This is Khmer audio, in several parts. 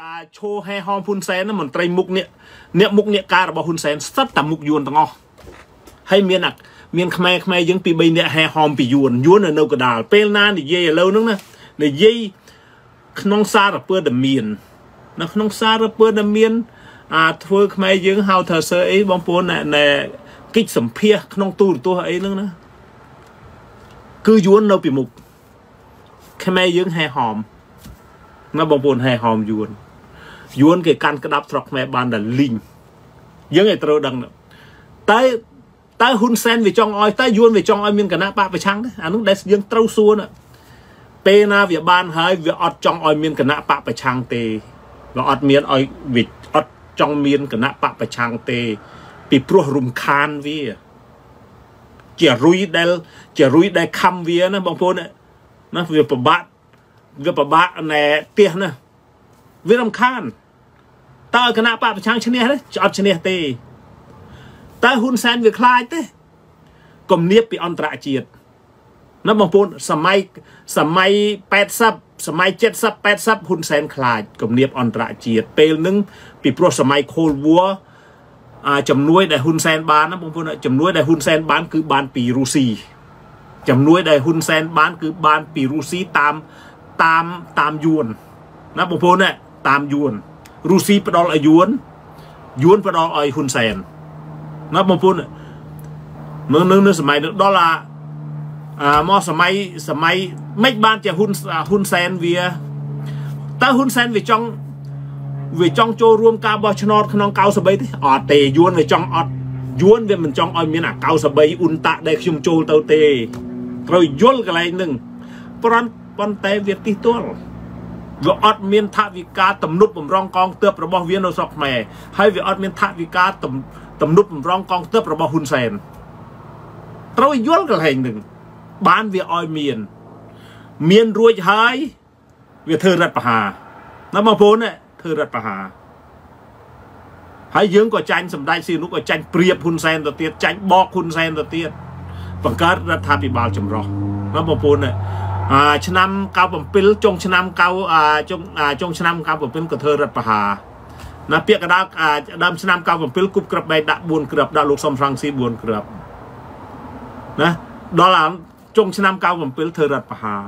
អាឈោហែហោមហ៊ុនសែនណាមន្ត្រីមុខនេះអ្នកមុខអ្នកការរបស់ហ៊ុនសែនស្ទើរតែមុខយួនទាំងអស់ហើយមានអាមានខ្មែរខ្មែរយើងពី3អ្នកហែហោមពីយួនយួននៅនៅកដាលពេលណានិយាយឥឡូវហ្នឹងណានិយាយក្នុងសារពើដែលមាននៅក្នុងសារពើដែលមានអាធ្វើខ្មែរយើងហៅថាសើអីបងប្អូនណែកិច្ចសម្ភាសក្នុងទូរទស្សន៍អីហ្នឹងណាគឺយួននៅពីមុខខ្មែរយើងហែហោមណាបងប្អូនហែហោមយួន យួនគេកាន់ក្តាប់ស្រុកខ្មែរបានតែលីងយើងឯត្រូវដឹងតែតើហ៊ុនសែនវាចង់ឲ្យតើយួនវាចង់ឲ្យមានគណៈបកប្រឆាំងទេអានោះដែលយើងត្រូវសួរណាពេលណាវាបានហើយវាអត់ចង់ឲ្យមានគណៈបកប្រឆាំងទេវាអត់មានឲ្យវាអត់ចង់មានគណៈបកប្រឆាំងទេ ពីព្រោះរំខានវា ជារុយដែលជារុយដែលខំវាណាបងប្អូនណាវាពិបាកវាពិបាកណែផ្ទះណាវារំខាន តើគណៈបកប្រឆាំងឈ្នះទេអត់ឈ្នះទេតើហ៊ុនសែនវាខ្លាចទេគំនាបពីអន្តរជាតិណាបងប្អូនសម័យសម័យ80សម័យ70 80ហ៊ុនសែនខ្លាចគំនាបអន្តរជាតិពេលហ្នឹងពីព្រោះសម័យ Cold War អាជំនួយដែលហ៊ុនសែនបានណាបងប្អូនជំនួយដែលហ៊ុនសែនបានគឺបានពីរុស្ស៊ីជំនួយដែលហ៊ុនសែនបាន គឺបានពីរុស្ស៊ីតាមតាមតាមយួនណាបងប្អូនណាតាមយួន រុស្ស៊ីផ្ដល់ឲ្យយួនយួនផ្ដល់ឲ្យហ៊ុនសែនណាបងប្អូននៅនៅនៅសម័យនោះដល់អាអាមកសម័យសម័យមិនបានជាហ៊ុនហ៊ុនសែនវាតើហ៊ុនសែនវាចង់វាចង់ចូលរួមការបោះឆ្នោតក្នុង93ទេអត់ទេយួនវាចង់អត់យួនវាមិនចង់ឲ្យមានអា93អ៊ុនតាដែលខ្ញុំចូលទៅទេត្រូវយល់កន្លែងហ្នឹងប្រន់ប៉ុន្តែវាទីទល់ វាអត់មានថវិកាទំនុកបំរុងកងទ័ពរបស់វានៅស្រុកខ្មែរហើយវាអត់មានថវិកាទំទំនុកបំរុងកងទ័ពរបស់ហ៊ុនសែនត្រូវយល់កន្លែងហ្នឹងបានវាឲ្យមាន មានរួចហើយវាធ្វើរដ្ឋប្រហារណាបងប្អូនធ្វើរដ្ឋប្រហារហើយយើងក៏ចាញ់សម្ដេចស៊ីនុក៏ចាញ់ព្រៀបហ៊ុនសែនទៅទៀតចាញ់បកហ៊ុនសែនទៅទៀតបង្កើតរដ្ឋាភិបាលចម្រុះណាបងប្អូនអា ឆ្នាំ97ចុងឆ្នាំ9អាចុងចុងឆ្នាំ97ក៏ធ្វើរដ្ឋប្រហារណាពាក្យកដាលដើមឆ្នាំ97គប់ក្របបែកដាក់4ក្របដាក់លោកសំរងស៊ី4ក្របណាដល់ចុងឆ្នាំ97ធ្វើរដ្ឋប្រហារ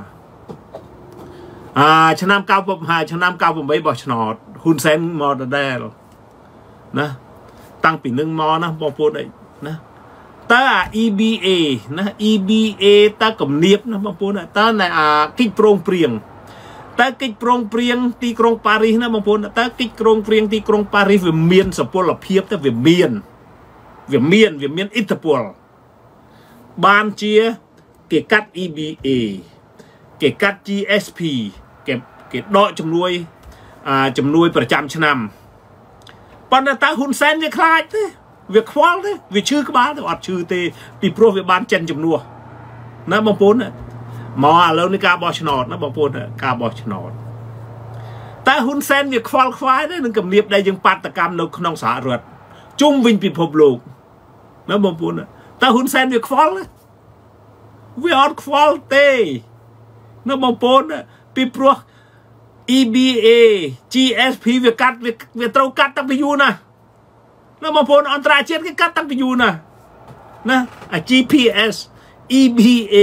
អាឆ្នាំ95ឆ្នាំ98បោះឆ្នោតហ៊ុនសែនមកដដែលណាតាំងពីនឹងមកណាបងប្អូនអីណា តើអា EBA ណា EBA តើគំនាបណាបងប្អូនតើនៅអាកិច្ចប្រងព្រៀងតើកិច្ចប្រងព្រៀងទីក្រុងប៉ារីសណាបងប្អូនតើកិច្ចក្រុងព្រៀងទីក្រុងប៉ារីសវាមានសុពលភាពទៅវាមានវាមានវាមានឥទ្ធិពលបានជាគេកាត់ EBA គេកាត់ GSP គេគេដកជំនួយអាជំនួយប្រចាំឆ្នាំប៉ុន្តែតើហ៊ុនសែនវាខ្លាចទេ វាខ្វល់ទេវាឈឺក្បាលទេអត់ឈឺទេពីព្រោះវាបានចិនជំនួសណាបងប្អូនមកឥឡូវនេះការបោះឆ្នោតណាបងប្អូនការបោះឆ្នោតតែហ៊ុនសែនវាខ្វល់ខ្វាយទេនឹងគម្រាមដែលយើងបាតកម្មនៅក្នុងសហរដ្ឋជុំវិញពិភពលោកណាបងប្អូនតែហ៊ុនសែនវាខ្វល់ទេវាអត់ខ្វល់ទេណាបងប្អូនពីព្រោះ EBA GSP វាកាត់វាត្រូវកាត់តាំងពីយូរណាស់ ណាបងប្អូនអន្តរជាតិគេកាត់តាំងពីយូរណាស់ណាអា GPS EBA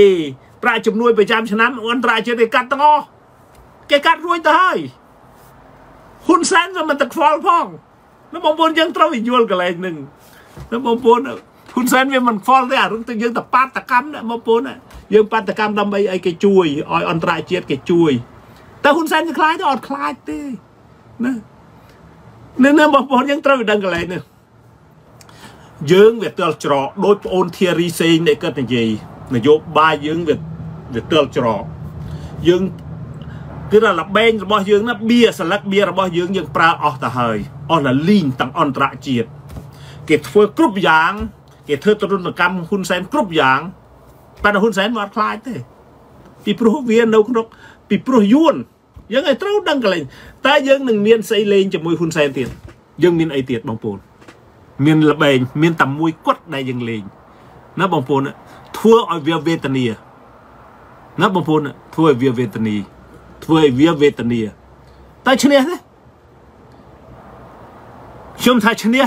ប្រាក់ជំនួយប្រចាំឆ្នាំអន្តរជាតិគេកាត់ទាំងអស់គេកាត់រួចទៅហើយហ៊ុនសែនវាមិនទឹកខ្វល់ផងណាបងប្អូនយើងត្រូវយល់កន្លែងហ្នឹងណាបងប្អូនហ៊ុនសែនវាមិនខ្វល់ទេអារឿងទៅយើងតបាតកម្មណាបងប្អូនយើងបាតកម្មដើម្បីអីគេជួយឲ្យអន្តរជាតិគេជួយតែហ៊ុនសែនវាខ្លាចទេអត់ខ្លាចទេណានៅបងប្អូនយើងត្រូវដឹងកន្លែងនេះ យើងវាទល់ច្រកដោយប្អូនធារីសេងដែលគាត់និយាយនយោបាយយើងវាវាទល់ច្រកយើងគឺថាលបែងរបស់យើងណាបៀស្លឹកបៀរបស់យើងយើងប្រើអស់ទៅហើយអស់លលីងទាំងអន្តរជាតិគេធ្វើគ្រប់យ៉ាងគេធ្វើទរណកម្មហ៊ុនសែនគ្រប់យ៉ាងប៉ុន្តែហ៊ុនសែនមិនអត់ខ្លាចទេពីព្រោះវានៅក្នុងពីព្រោះយួនយើងឲ្យត្រូវដឹងកន្លែងតែយើងនឹងមានស្អីលេងជាមួយហ៊ុនសែនទៀតយើងមានអីទៀតបងប្អូន មានលបែងមានតែមួយគាត់ដែលយើងលេងណាបងប្អូនធ្វើឲ្យវាវេទនាណាបងប្អូនធ្វើឲ្យវាវេទនាធ្វើឲ្យវាវេទនាតែឈ្នះទេខ្ញុំថាឈ្នះ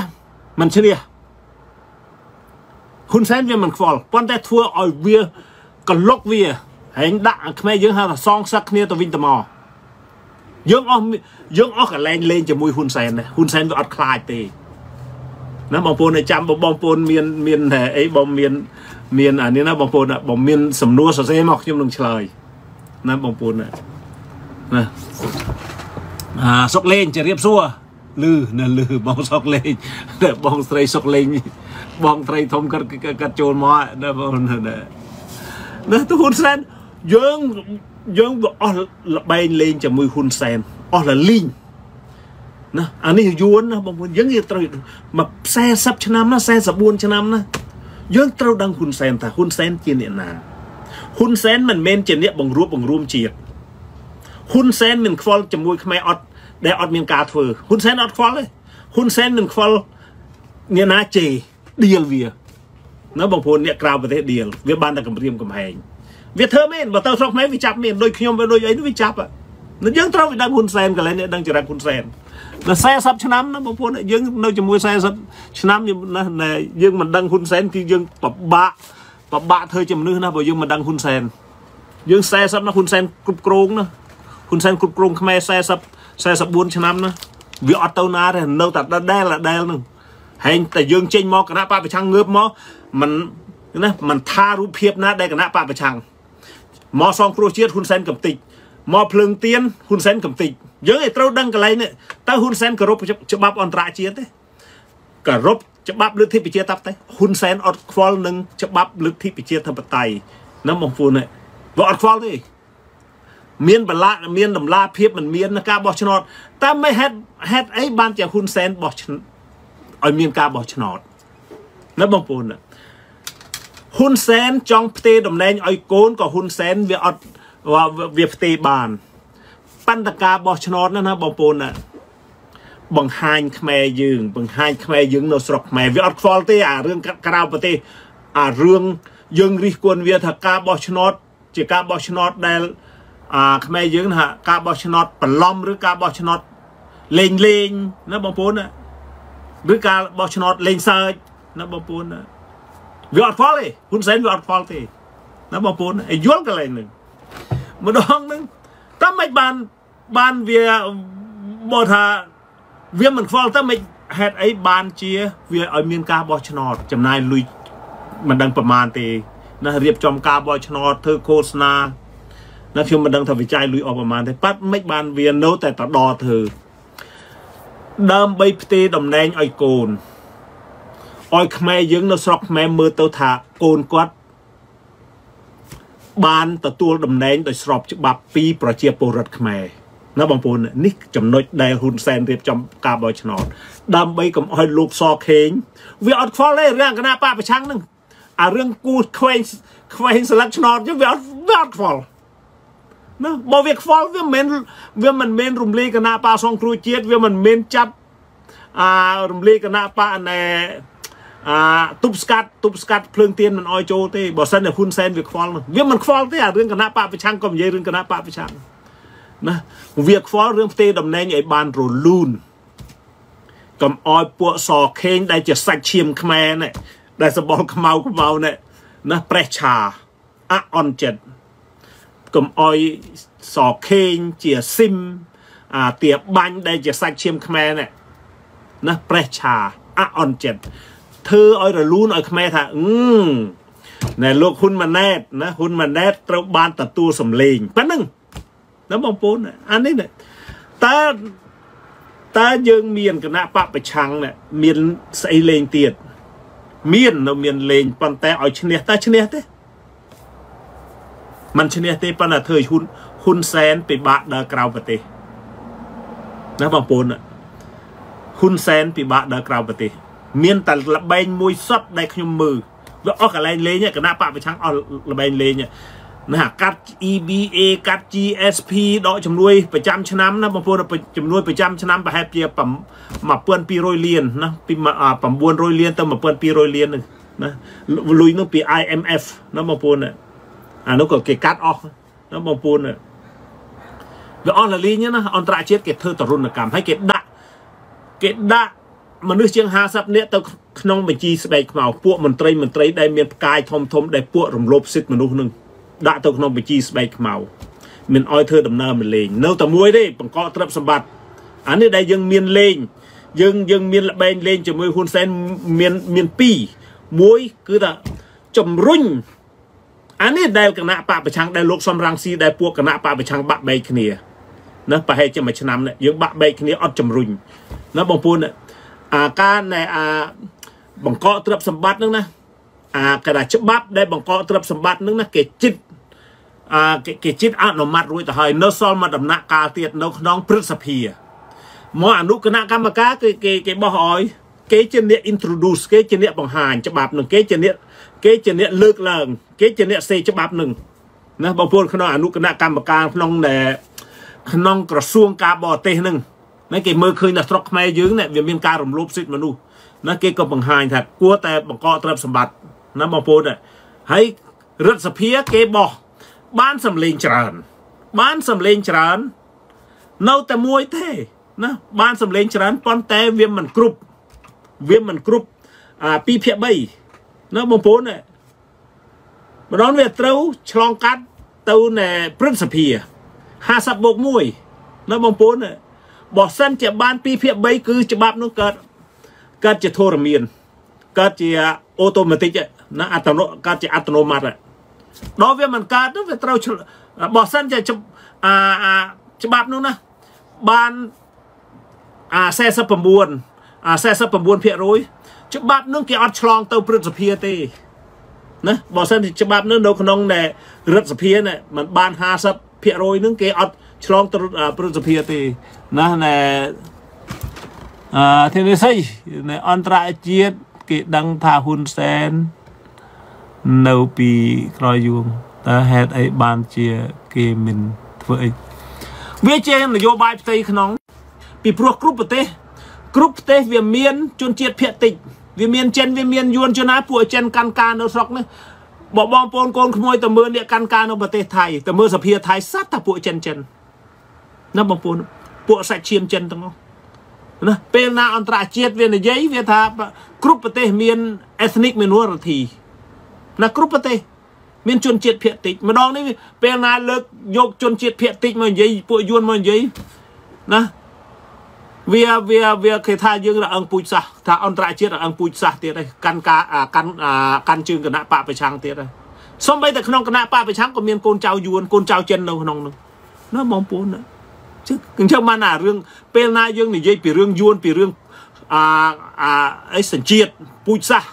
មិនឈ្នះហ៊ុនសែនវាមិនខ្វល់ប៉ុន្តែធ្វើឲ្យវាកលុកវាហែងដាក់ខ្មែរយើងហៅថាសងសឹកគ្នាទៅវិញទៅមកយើងអស់យើងអស់កលែងលេងជាមួយហ៊ុនសែនដែរហ៊ុនសែនវាអត់ខ្លាចទេ ណាបងប្អូនចាំបងប្អូនមានមានអីបងមានមានអានេះណាបងប្អូនបងមានសំណួរសរសេរមកខ្ញុំនឹងឆ្លើយណាបងប្អូនណាអាសុកលេងជម្រាបសួរលឺនៅលឺបងសុកលេងបងស្រីសុកលេងបងត្រីធំគាត់គាត់ចូលមកណាបងណាណាទៅហ៊ុនសែនយើងយើងអស់លបែងលេងជាមួយហ៊ុនសែនអស់លលីង ណាអានេះយួនណាបងប្អូនយើងត្រូវមក40ឆ្នាំណា44ឆ្នាំណាយើងត្រូវដឹងហ៊ុនសែនថាហ៊ុនសែនជាអ្នកណាហ៊ុនសែនមិនមែនជាអ្នកបង្រួបបង្រួមជាតិហ៊ុនសែនមិនខ្វល់ជាមួយខ្មែរអត់ដែលអត់មានការធ្វើហ៊ុនសែនអត់ខ្វល់ទេហ៊ុនសែនមិនខ្វល់អ្នកណាជេឌៀលវាណាបងប្អូនអ្នកក្រៅប្រទេសឌៀលវាបានតែគម្រាមកំហែងវាធ្វើមែនបើទៅស្រុកខ្មែរវាចាប់មែនដូចខ្ញុំវាដូចអីវាចាប់នឹងយើងត្រូវវាដឹងហ៊ុនសែនកន្លែងនេះដឹងចរិតហ៊ុនសែន ដល់40ឆ្នាំណាបងប្អូនយើងនៅជាមួយ40ឆ្នាំណាយើងមិនដឹងហ៊ុនសែនគឺយើងពិបាកពិបាកធ្វើជាមនុស្សណាបើយើងមិនដឹងហ៊ុនសែនយើង40ណាហ៊ុនសែនគ្រប់គ្រងណាហ៊ុនសែនគ្រប់គ្រងខ្មែរ40 44ឆ្នាំណាវាអត់ទៅណាទេនៅតែដដែលដដែលនឹងហែងតែយើងចេញមកគណៈបពប្រឆាំងងើបមកមិនណាមិនថារូបភាពណាដែលគណៈបពប្រឆាំងមកសងគ្រោះជាតិហ៊ុនសែនកំតិច មកភ្លើងទៀនហ៊ុនសែនកំតិចយើងឯត្រូវដឹងកន្លែងនេះតើហ៊ុនសែនគោរពច្បាប់អន្តរជាតិទេគោរពច្បាប់លទ្ធិប្រជាធិបតេយ្យហ៊ុនសែនអត់ខ្វល់នឹងច្បាប់លទ្ធិប្រជាធិបតេយ្យណាបងប្អូននេះវាអត់ខ្វល់ទេមានបលាមានតម្លាភាពមិនមានការបោះឆ្នោតតែមិនហេតុហេតុអីបានជាហ៊ុនសែនបោះឲ្យមានការបោះឆ្នោតណាបងប្អូនហ៊ុនសែនចង់ផ្ទេរតំណែងឲ្យកូនក៏ហ៊ុនសែនវាអត់ វាផ្ទេរបានបណ្ឌការបោះឆ្នោតណាណាបងប្អូនណាបង្ហាញខ្មែរយើង បង្ហាញខ្មែរយើងនៅស្រុកខ្មែរវាអត់ខ្វល់ទេអារឿងក្រៅប្រទេសអារឿងយើងរិះគន់វាថាការបោះឆ្នោត ជាការបោះឆ្នោតដែលអាខ្មែរយើងថាការបោះឆ្នោតបន្លំឬការបោះឆ្នោតលេងលេងណាបងប្អូនណាឬការបោះឆ្នោតលេងសើចណាបងប្អូនណាវាអត់ផលទេហ៊ុនសែនវាអត់ផលទេណាបងប្អូនឲ្យយល់កន្លែងហ្នឹង ម្ដងហ្នឹងតែមិនបានបានវាមកថាវាមិនខ្វល់ទៅមិនហេតុអីបានជាវាឲ្យមានការបោះឆ្នោតចំណាយលុយមិនដឹងប្រមាណទេណារៀបចំការបោះឆ្នោតធ្វើឃោសនាណាខ្ញុំមិនដឹងថាវិច័យលុយអស់ប្រមាណទេប៉ាត់មិនបានវានៅតែតដធ្វើដើម្បីផ្ទេរតំណែងឲ្យកូនឲ្យខ្មែរយើងនៅស្រុកខ្មែរមើលទៅថាកូនគាត់ បានទទួលតំណែងដោយស្របច្បាប់ពីប្រជាពលរដ្ឋខ្មែរណាបងប្អូននេះចំណុចដែលហ៊ុនសែនរៀបចំការបោះឆ្នោតដើម្បីកុំឲ្យលោកសខេងវាអត់ខ្វល់ទេរឿងគណៈបកប្រឆាំងហ្នឹងអារឿងគូខ្វែងខ្វែងស្លឹកឆ្នោតវាអត់វាអត់ខ្វល់ណាបើវាខ្វល់វាមិនវាមិនមែនរំលាយគណៈបកសង្គ្រោះជាតិវាមិនមែនចាប់អារំលាយគណៈបកណែ អាទប់ស្កាត់ទប់ស្កាត់ភ្លើងទៀនមិនអោយចូលទេបើសិនតែហ៊ុនសែនវាខ្វល់វាមិនខ្វល់ទេអារឿងគណៈបកប្រឆាំងក៏និយាយរឿងគណៈបកប្រឆាំងណាវាខ្វល់រឿងផ្ទេរតំណែងឲ្យបានរលូនកុំអោយពួកសខេងដែលជាសាច់ឈាមខ្មែរនេះដែលសបល់ខ្មៅខ្មៅនេះណាប្រេះឆាអអន់ចិត្តកុំអោយសខេងជាស៊ីមអាទាបាញ់ដែលជាសាច់ឈាមខ្មែរនេះណាប្រេះឆាអអន់ចិត្ត ធ្វើឲ្យរលូនឲ្យខ្មែរថាអឺណែលោកហ៊ុនម៉ាណែតណាហ៊ុនម៉ាណែតត្រូវបានទទួលសម្លេងប៉ណ្ណឹងណាបងប្អូនអានេះតើតើយើងមានគណៈបពប្រឆាំងមានស្អីលេងទៀតមាននៅមានលេងប៉ុន្តែឲ្យឈ្នះតើឈ្នះទេมันឈ្នះទេប៉ុន្តែធ្វើហ៊ុនហ៊ុនសែនពិបាកដើរក្រៅប្រទេសណាបងប្អូនហ៊ុនសែនពិបាកដើរក្រៅប្រទេស មានតែលបែងមួយសុទ្ធដែលខ្ញុំមើលវាអស់កន្លែងលេងគណៈបពប្រឆាំងអស់លបែងលេងណាកាត់ EBA កាត់ GSP ដកជំនួយប្រចាំឆ្នាំណាបងប្អូនជំនួយប្រចាំឆ្នាំប្រហែលជា1200លានណាពី900លានទៅ1200លានហ្នឹងណាលុយនោះពី IMF ណាបងប្អូនអានោះក៏គេកាត់អស់ណាបងប្អូនវាអស់លលីងណាអន្តរជាតិគេធ្វើតរុណកម្មហើយគេដាក់គេដាក់ មនុស្សជាង50នាក់ទៅក្នុងបញ្ជីស្បែកខ្មៅពួកមន្ត្រីមន្ត្រីដែលមានផ្កាយធំធំដែលពួករំលោភសិទ្ធិមនុស្សនឹងដាក់ទៅក្នុងបញ្ជីស្បែកខ្មៅមានអោយធ្វើដំណើរមកលេងនៅតែមួយទេបង្កកទ្រព្យសម្បត្តិអានេះដែលយើងមានលេងយើងយើងមានលបែងលេងជាមួយហ៊ុនសែនមានមានពីរមួយគឺថាជំរុញអានេះដែលគណៈបកប្រឆាំងដែលលោកសំរងស៊ីដែលពួកគណៈបកប្រឆាំងបាក់បែកគ្នាណាប្រហែលជាមួយឆ្នាំនេះយើងបាក់បែកគ្នាអត់ជំរុញណាបងប្អូន អាការនៃអាបង្កកទ្រព្យសម្បត្តិហ្នឹងណាអាកដាច្បាប់ដែលបង្កកទ្រព្យសម្បត្តិហ្នឹងណាគេចិត្តអាគេចិត្តអនុម័តរួចទៅហើយនៅសល់មួយដំណាក់កាលទៀតនៅក្នុងព្រឹទ្ធសភាមកអនុគណៈកម្មការគេគេគេបោះឲ្យគេជាអ្នក introduce គេជាអ្នកបង្ហាញច្បាប់នឹងគេជាអ្នកគេជាអ្នកលើកឡើង គេជាអ្នកសេច្បាប់នឹងណាបងប្អូនក្នុងអនុគណៈកម្មការក្នុងដែលក្នុងក្រសួងការបរទេសនឹង ណាគេមើលឃើញថាស្រុកខ្មែរយើងនេះវាមានការរំលោភសិទ្ធិមនុស្សណាគេក៏បង្ហាញថាគួរតែបង្កទ្រព្យសម្បត្តិណាបងប្អូនហើយរដ្ឋសភាគេបោះបានសម្លេងច្រើន បានសម្លេងច្រើន នៅតែមួយទេណាបានសម្លេងច្រើនប៉ុន្តែវាមិនគ្រប់វាមិនគ្រប់អា2ភាគ3ណាបងប្អូនម្ដងវាត្រូវឆ្លងកាត់ទៅនៅព្រឹទ្ធសភា50បូក1ណាបងប្អូន បើសិនជាបាន2ភាគ3គឺច្បាប់នោះកើតកើតជាធរមានកើតជាអូតូម៉ាទិកណាអត្តនោកើតជាអត្តនោម័តដល់វាមិនកើតនោះវាត្រូវបើសិនជាអាច្បាប់នោះណាបានអា49អា49%ច្បាប់នឹងគេអត់ឆ្លងទៅព្រឹទ្ធសភាទេណាបើសិនជាច្បាប់នឹងនៅក្នុងរដ្ឋសភានេះมันបាន50%នឹងគេអត់ ឆ្លងទៅព្រឹទ្ធសភាទេណាណែអឺទេនេះស្អីណែអន្តរជាតិគេដឹងថាហ៊ុនសែននៅពីក្រោយយួងតើហេតុអីបានជាគេមិនធ្វើអីវាជានយោបាយផ្ទៃក្នុង ពីព្រោះគ្រប់ប្រទេសគ្រប់ប្រទេសវាមានជនជាតិភាគតិចវាមានចិនវាមានយួនជួនណាពួកចិនកាន់ការនៅស្រុកនេះបបងប្អូនកូនក្មួយទៅមើលអ្នកកាន់ការនៅប្រទេសថៃទៅមើលសភាថៃសត្វតែពួកចិនចិន ណាបងប្អូនពួកសាច់ឈាមចិនទាំងអស់ណាពេលណាអន្តរជាតិវានិយាយវាថាគ្រប់ប្រទេសមាន ethnic minority ណាគ្រប់ប្រទេសមានជនជាតិភាគតិចម្ដងនេះពេលណាលើកយកជនជាតិភាគតិចមកនិយាយពួកយួនមកនិយាយណាវាវាវាគេថាយើងរអឹងពូជសាសថាអន្តរជាតិរអឹងពូជសាសទៀតហើយកាន់ការកាន់កាន់ជើងគណៈបកប្រឆាំងទៀតហើយសំបីតែក្នុងគណៈបកប្រឆាំងក៏មានកូនចៅយួនកូនចៅចិននៅក្នុងនោះណាបងប្អូនណាជឹក អញ្ចឹងបានអារឿងពេលណាយើងនិយាយពីរឿងយួនពីរឿងអាអាអីសញ្ជាតិពូជសាស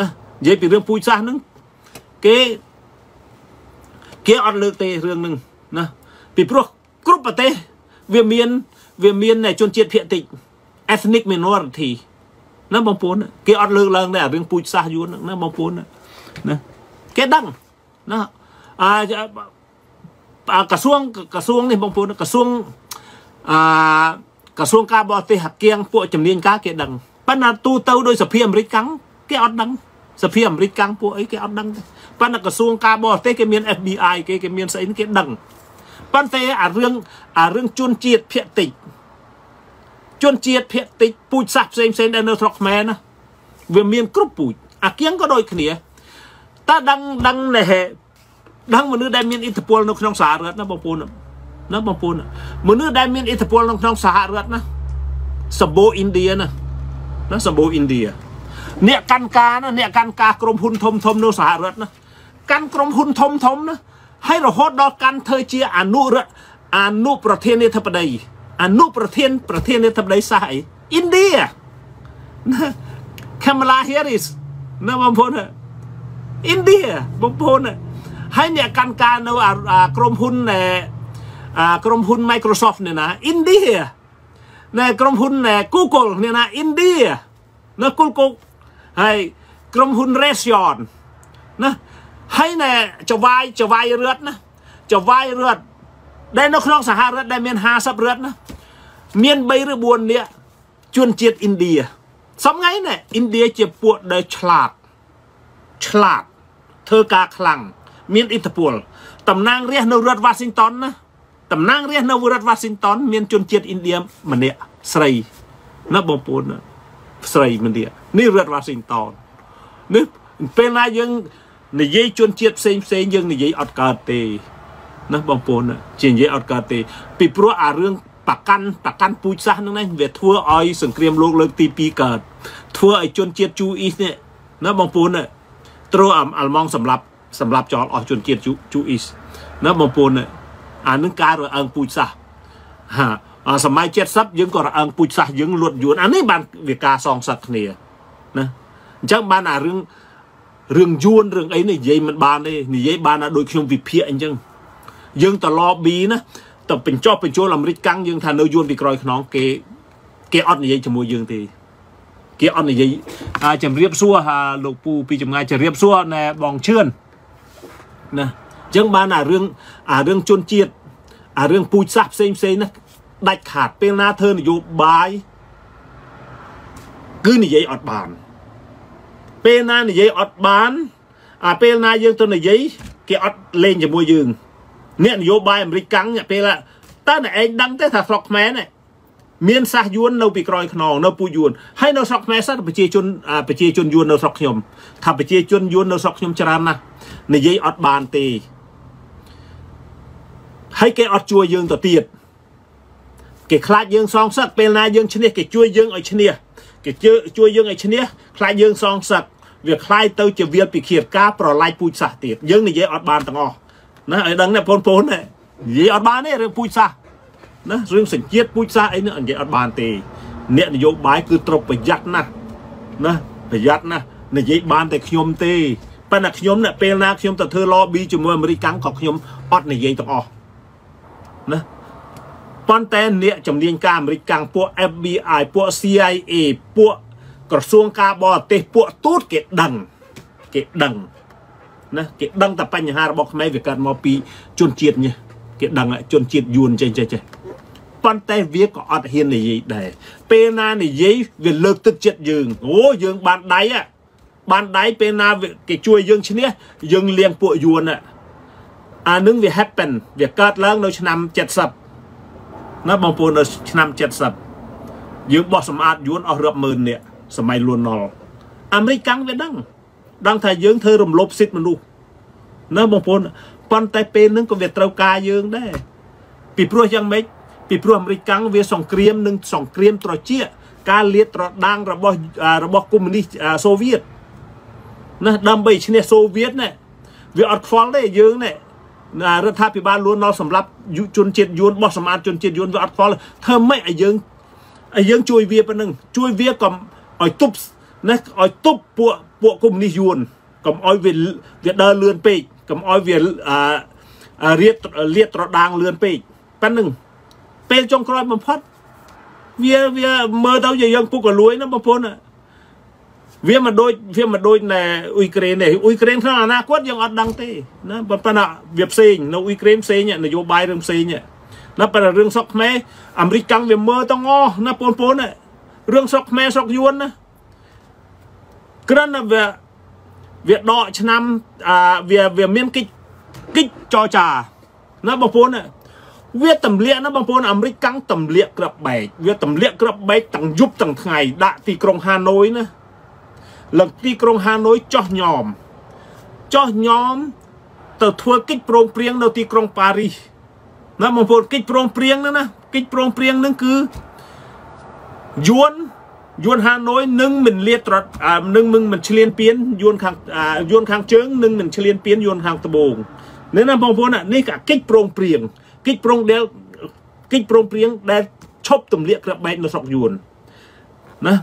ណានិយាយពីរឿងពូជសាសហ្នឹងគេគេអត់លើកទេរឿងហ្នឹងណាពីព្រោះគ្រប់ប្រទេសវាមានវាមានជនជាតិភាគតិច ethnic minority ណាបងប្អូនគេអត់លើកឡើងដែររឿងពូជសាសយួនណាបងប្អូនណាគេដឹងណាអា ក្រសួងក្រសួងនេះបងប្អូនក្រសួងអាក្រសួងការបរទេសហគៀងពួកជំនាញការគេដឹងប៉ុន្តែទូទៅដោយសភាអាមេរិកកាំងគេអត់ដឹងសភាអាមេរិកកាំងពួកអីគេអត់ដឹងទេប៉ុន្តែក្រសួងការបរទេសគេមាន FBI គេគេមានស្អីគេដឹងប៉ុន្តែអារឿងអារឿងជនជាតិភាគតិចជនជាតិភាគតិចពូជសាសផ្សេងផ្សេងដែលនៅស្រុកខ្មែរណាវាមានគ្រប់ពូជអាគៀងក៏ដូចគ្នាតើដឹងដឹងណែ ដឹងមនុស្សដែលមានឥទ្ធិពលនៅក្នុងសហរដ្ឋណាបងប្អូនណាបងប្អូនមនុស្សដែលមានឥទ្ធិពលនៅក្នុងសហរដ្ឋណាសម្បូរឥណ្ឌាណាណាសម្បូរឥណ្ឌាអ្នកកាន់ការណាអ្នកកាន់ការក្រុមហ៊ុនធំធំនៅសហរដ្ឋណាកាន់ក្រុមហ៊ុនធំធំណាហើយរហូតដល់កាន់ធ្វើជាអនុរដ្ឋអនុប្រធានាធិបតីអនុប្រធានប្រធានាធិបតីសាសអីឥណ្ឌាកាម៉ាឡាហេរីសណាបងប្អូនឥណ្ឌាបងប្អូន ហើយអ្នកកាន់ការនៅក្រុមហ៊ុនក្រុមហ៊ុន Microsoft នេះណាឥណ្ឌាណែក្រុមហ៊ុន Google នេះណាឥណ្ឌានៅ Google ហើយក្រុមហ៊ុន Raytheon ណាហើយណែចវាយចវាយរដ្ឋណាចវាយរដ្ឋដែលនៅក្នុងសហរដ្ឋដែលមាន50រដ្ឋណាមាន3ឬ4នាក់ជនជាតិឥណ្ឌាសំថ្ងៃណែឥណ្ឌាជាពួកដែលឆ្លាតឆ្លាតធ្វើការខ្លាំង មានឥទ្ធិពលតំណាងរាស្ត្រនៅរដ្ឋ Washington ណាតំណាងរាស្ត្រនៅរដ្ឋ Washington មានជនជាតិឥណ្ឌាម្នាក់ស្រីណាបងប្អូនស្រីមិនទៀតនេះរដ្ឋ Washington នេះពេលណាយើងនិយាយជនជាតិផ្សេងផ្សេងយើងនិយាយអត់កើតទេណាបងប្អូនជានិយាយអត់កើតទេ ពីព្រោះអារឿងប្រកាន់ប្រកាន់ពូជសាសន៍ហ្នឹងណាវាធ្វើឲ្យសង្គ្រាមលោកលើកទី2កើតធ្វើឲ្យជនជាតិជូអ៊ីសនេះណាបងប្អូនត្រូវអាល់ម៉ង់សម្រាប់ សម្រាប់ចោលអស់ជនជាតិជូអ៊ីសណាបងប្អូនអានឹងការរអើងពូជសាសន៍ហាសម័យ70យើងក៏រអើងពូជសាសន៍យើងលួតយួនអានេះបានវាការសងសឹកគ្នាណាអញ្ចឹងបានអារឿងរឿងយួនរឿងអីនេះនិយាយមិនបានទេនិយាយបានដូចខ្ញុំវិភាគអញ្ចឹងយើងទៅ lobby ណាទៅបញ្ចុះបញ្ចូលអាមេរិកកាំងយើងថានៅយួនពីក្រោយខ្នងគេគេអត់និយាយជាមួយយើងទេគេអត់និយាយជំរាបសួរហាលោកពូពីចម្ងាយជំរាបសួរណែបងឈឿន ណាអញ្ចឹងបានអារឿងអារឿងជនជាតិអារឿងពូជសាសផ្សេងផ្សេងណាដាច់ខាតពេលណាធ្វើនយោបាយគឺនិយាយអត់បាន ពេលណានិយាយអត់បាន អាពេលណាយើងទៅនិយាយគេអត់លេងជាមួយយើងអ្នកនយោបាយអាមេរិកកាំងពេលតើអ្នកឯងដឹងទេថាស្រុកខ្មែរនេះ មានសាសយួននៅពីក្រោយខ្នងនៅពូយួនហើយនៅស្រុកខ្មែរសិតប្រជាជនប្រជាជនយួននៅស្រុកខ្ញុំថាប្រជាជនយួននៅស្រុកខ្ញុំច្រើនណាស់និយាយអត់បានទេហើយគេអត់ជួយយើងទៅទៀតគេខ្លាចយើងសងសឹកពេលណាយើងឈ្នះគេជួយយើងឲ្យឈ្នះគេជួយយើងឲ្យឈ្នះខ្លាចយើងសងសឹកវាខ្លាយទៅជាវាលពិឃាតការប្រឡាយពូជសាសទៀតយើងនិយាយអត់បានទាំងអស់ណាឲ្យដឹងណាបងប្អូននិយាយអត់បានទេរឿងពូជសាស ណារឿងសញ្ជាតិពូជសាសអីនេះនិយាយអត់បានទេអ្នកនយោបាយគឺត្រូវប្រយ័ត្នណាស់ណាប្រយ័ត្នណាស់និយាយបានតែខ្ញុំទេប៉ុន្តែខ្ញុំねពេលណាខ្ញុំទៅធ្វើ lobby ជាមួយអាមេរិកកាំងក៏ខ្ញុំអត់និយាយទាំងអស់ណាប៉ុន្តែអ្នកជំនាញការអាមេរិកកាំងពួក FBI ពួក CIA ពួកក្រសួងការបរទេសពួកទូតគេដឹងគេដឹងណាគេដឹងតែបញ្ហារបស់ខ្មែរវាកើតមកពីជនជាតិនេះគេដឹងជនជាតិយួនចេះចេះចេះ ប៉ុន្តែវាក៏អត់ហ៊ាននិយាយដែរពេលណានិយាយវាលើកទឹកចិត្តយើងអូយើងបានដៃបានដៃពេលណាគេជួយយើងឈ្នះយើងលៀងពួកយួនអានឹងវា happen វាកើតឡើងនៅឆ្នាំ70ណាបងប្អូននៅឆ្នាំ70យើងបោះសម្អាតយួនអស់រាប់ម៉ឺននាក់សម័យលួនណុលអាមេរិកកាំងវាដឹងដឹងថាយើងធ្វើរំលោភសិទ្ធិមនុស្សណាបងប្អូនប៉ុន្តែពេលហ្នឹងក៏វាត្រូវការយើងដែរពីព្រោះយ៉ាងម៉េច ពីព្រោះអាមេរិកកាំងវាសង្គ្រាមនិងសង្គ្រាមត្រជាការលាតត្រដាងរបស់របស់កុម្មុយនីសសូវៀតណាដើម្បីឈ្នះសូវៀតណាវាអត់ខ្វល់ទេយើងណារដ្ឋាភិបាលលួនដល់សម្រាប់ជនជាតិយួនបោះសម្អាតជនជាតិយួនវាអត់ខ្វល់ធ្វើម៉េចឲ្យយើងឲ្យយើងជួយវាប៉ុណ្ណឹងជួយវាកុំឲ្យទប់ណាឲ្យទប់ពួកពួកកុម្មុយនីសយួនកុំឲ្យវាវាដើរលឿនពេកកុំឲ្យវាអារៀតលាតត្រដាងលឿនពេកប៉ណ្ណឹង ពេលចុងក្រោយបំផុតវាវាមើលទៅជាយើងពុកកលួយណាបងប្អូនវាមិនដូចវាមិនដូចនៅអ៊ុយក្រែនទេអ៊ុយក្រែនក្នុងអនាគតយើងអត់ដឹងទេណាប៉ុន្តែវាផ្សេងនៅអ៊ុយក្រែនផ្សេងនយោបាយរឿងផ្សេងណាប៉ុន្តែរឿងស្រុកខ្មែរអាមេរិកកាំងវាមើលទាំងអស់ណាបងប្អូនរឿងស្រុកខ្មែរស្រុកយួនណាគ្រាន់តែវាវាដកឆ្នាំអាវាវាមានកិច្ចកិច្ចចរចាណាបងប្អូន វាទម្លាក់ណាបងប្អូនអាមេរិកកាំងទម្លាក់ក្របបែកវាទម្លាក់ក្របបែកទាំងយប់ទាំងថ្ងៃដាក់ទីក្រុងហាណូយណាឡើងទីក្រុងហាណូយចោះញោមចោះញោមទៅធ្វើកិច្ចព្រមព្រៀងនៅទីក្រុងប៉ារីសណាបងប្អូនកិច្ចព្រមព្រៀងហ្នឹងណាកិច្ចព្រមព្រៀងហ្នឹងគឺយួនយួនហាណូយនឹងមិនលាតត្រត់នឹងមិនមិនឆ្លៀនពៀនយួនខាងយួនខាងជើងនឹងមិនឆ្លៀនពៀនយួនខាងត្បូងនេះណាបងប្អូននេះក៏កិច្ចព្រមព្រៀង កិច្ចព្រមដែលកិច្ចព្រមព្រៀងដែលឈប់ទម្លាក់ក្របបែកនៅស្រុកយួនណា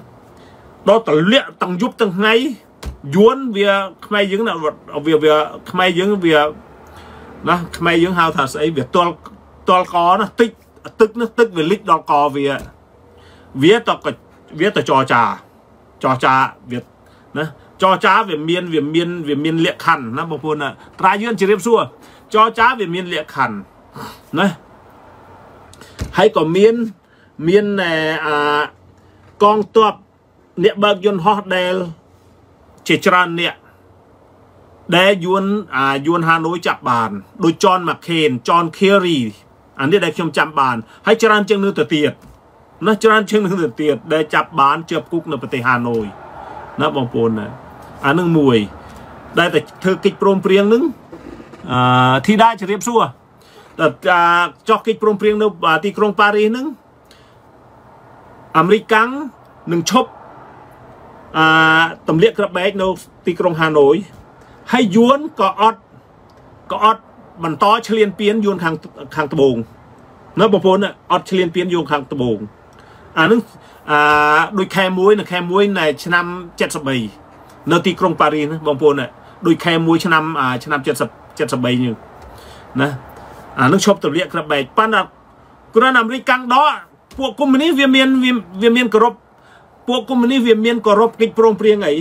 ដល់តលាក់ទាំងយប់ទាំងថ្ងៃយួនវាខ្មែរយើងណាវាវាខ្មែរយើងវាណាខ្មែរយើងហៅថាស្អីវាតល់តល់កណាតិចទឹកនេះទឹកវាលិចដល់កវាវាតក៏វាទៅចរចាចរចាវាណាចរចាវាមានវាមានវាមានលក្ខខណ្ឌណាបងប្អូនណាត្រាយឿនជម្រាបសួរចរចាវាមានលក្ខខណ្ឌ ណាហើយក៏មានមានអាកងទ័ពអ្នកបើកយន្តហោះដែលជាច្រើនអ្នកដែលយួនអាយួនហាណូយចាប់បានដូចចនម៉ាខេនចនខេរីអានេះដែលខ្ញុំចាំបានហើយច្រើនជាងនោះទៅទៀតណាច្រើនជាងនឹងទៅទៀតដែលចាប់បានជាប់គុកនៅប្រទេសហាណូយណាបងប្អូនណាអានឹងមួយដែលតែធ្វើកិច្ចព្រមព្រៀងនឹងអឺធីតាជ្រាបសួរតែ ចោះកិច្ចព្រមព្រៀងនៅទីក្រុងប៉ារីសនឹងអាមេរិកកាំងនឹងឈប់អាទម្លាក់ក្របបែកនៅទីក្រុងហាណូយហើយយួនក៏អត់ក៏អត់បន្តឆ្លៀនពៀនយួនខាងខាងត្បូងនៅបងប្អូនអត់ឆ្លៀនពៀនយួនខាងត្បូងអានឹងអាដូចខែ1នៅខែ1នៃឆ្នាំ73នៅទីក្រុងប៉ារីសណាបងប្អូនដូចខែ1ឆ្នាំឆ្នាំ70 73នេះណា អានឹងឈប់ទម្លាក់ក្របបែកប៉ុន្តែគ្រាន់អាមេរិកកាំងដកពួកកុម្មុយនីសវាមានវាមានគោរពពួកកុម្មុយនីសវាមានគោរពកិច្ចព្រមព្រៀងអី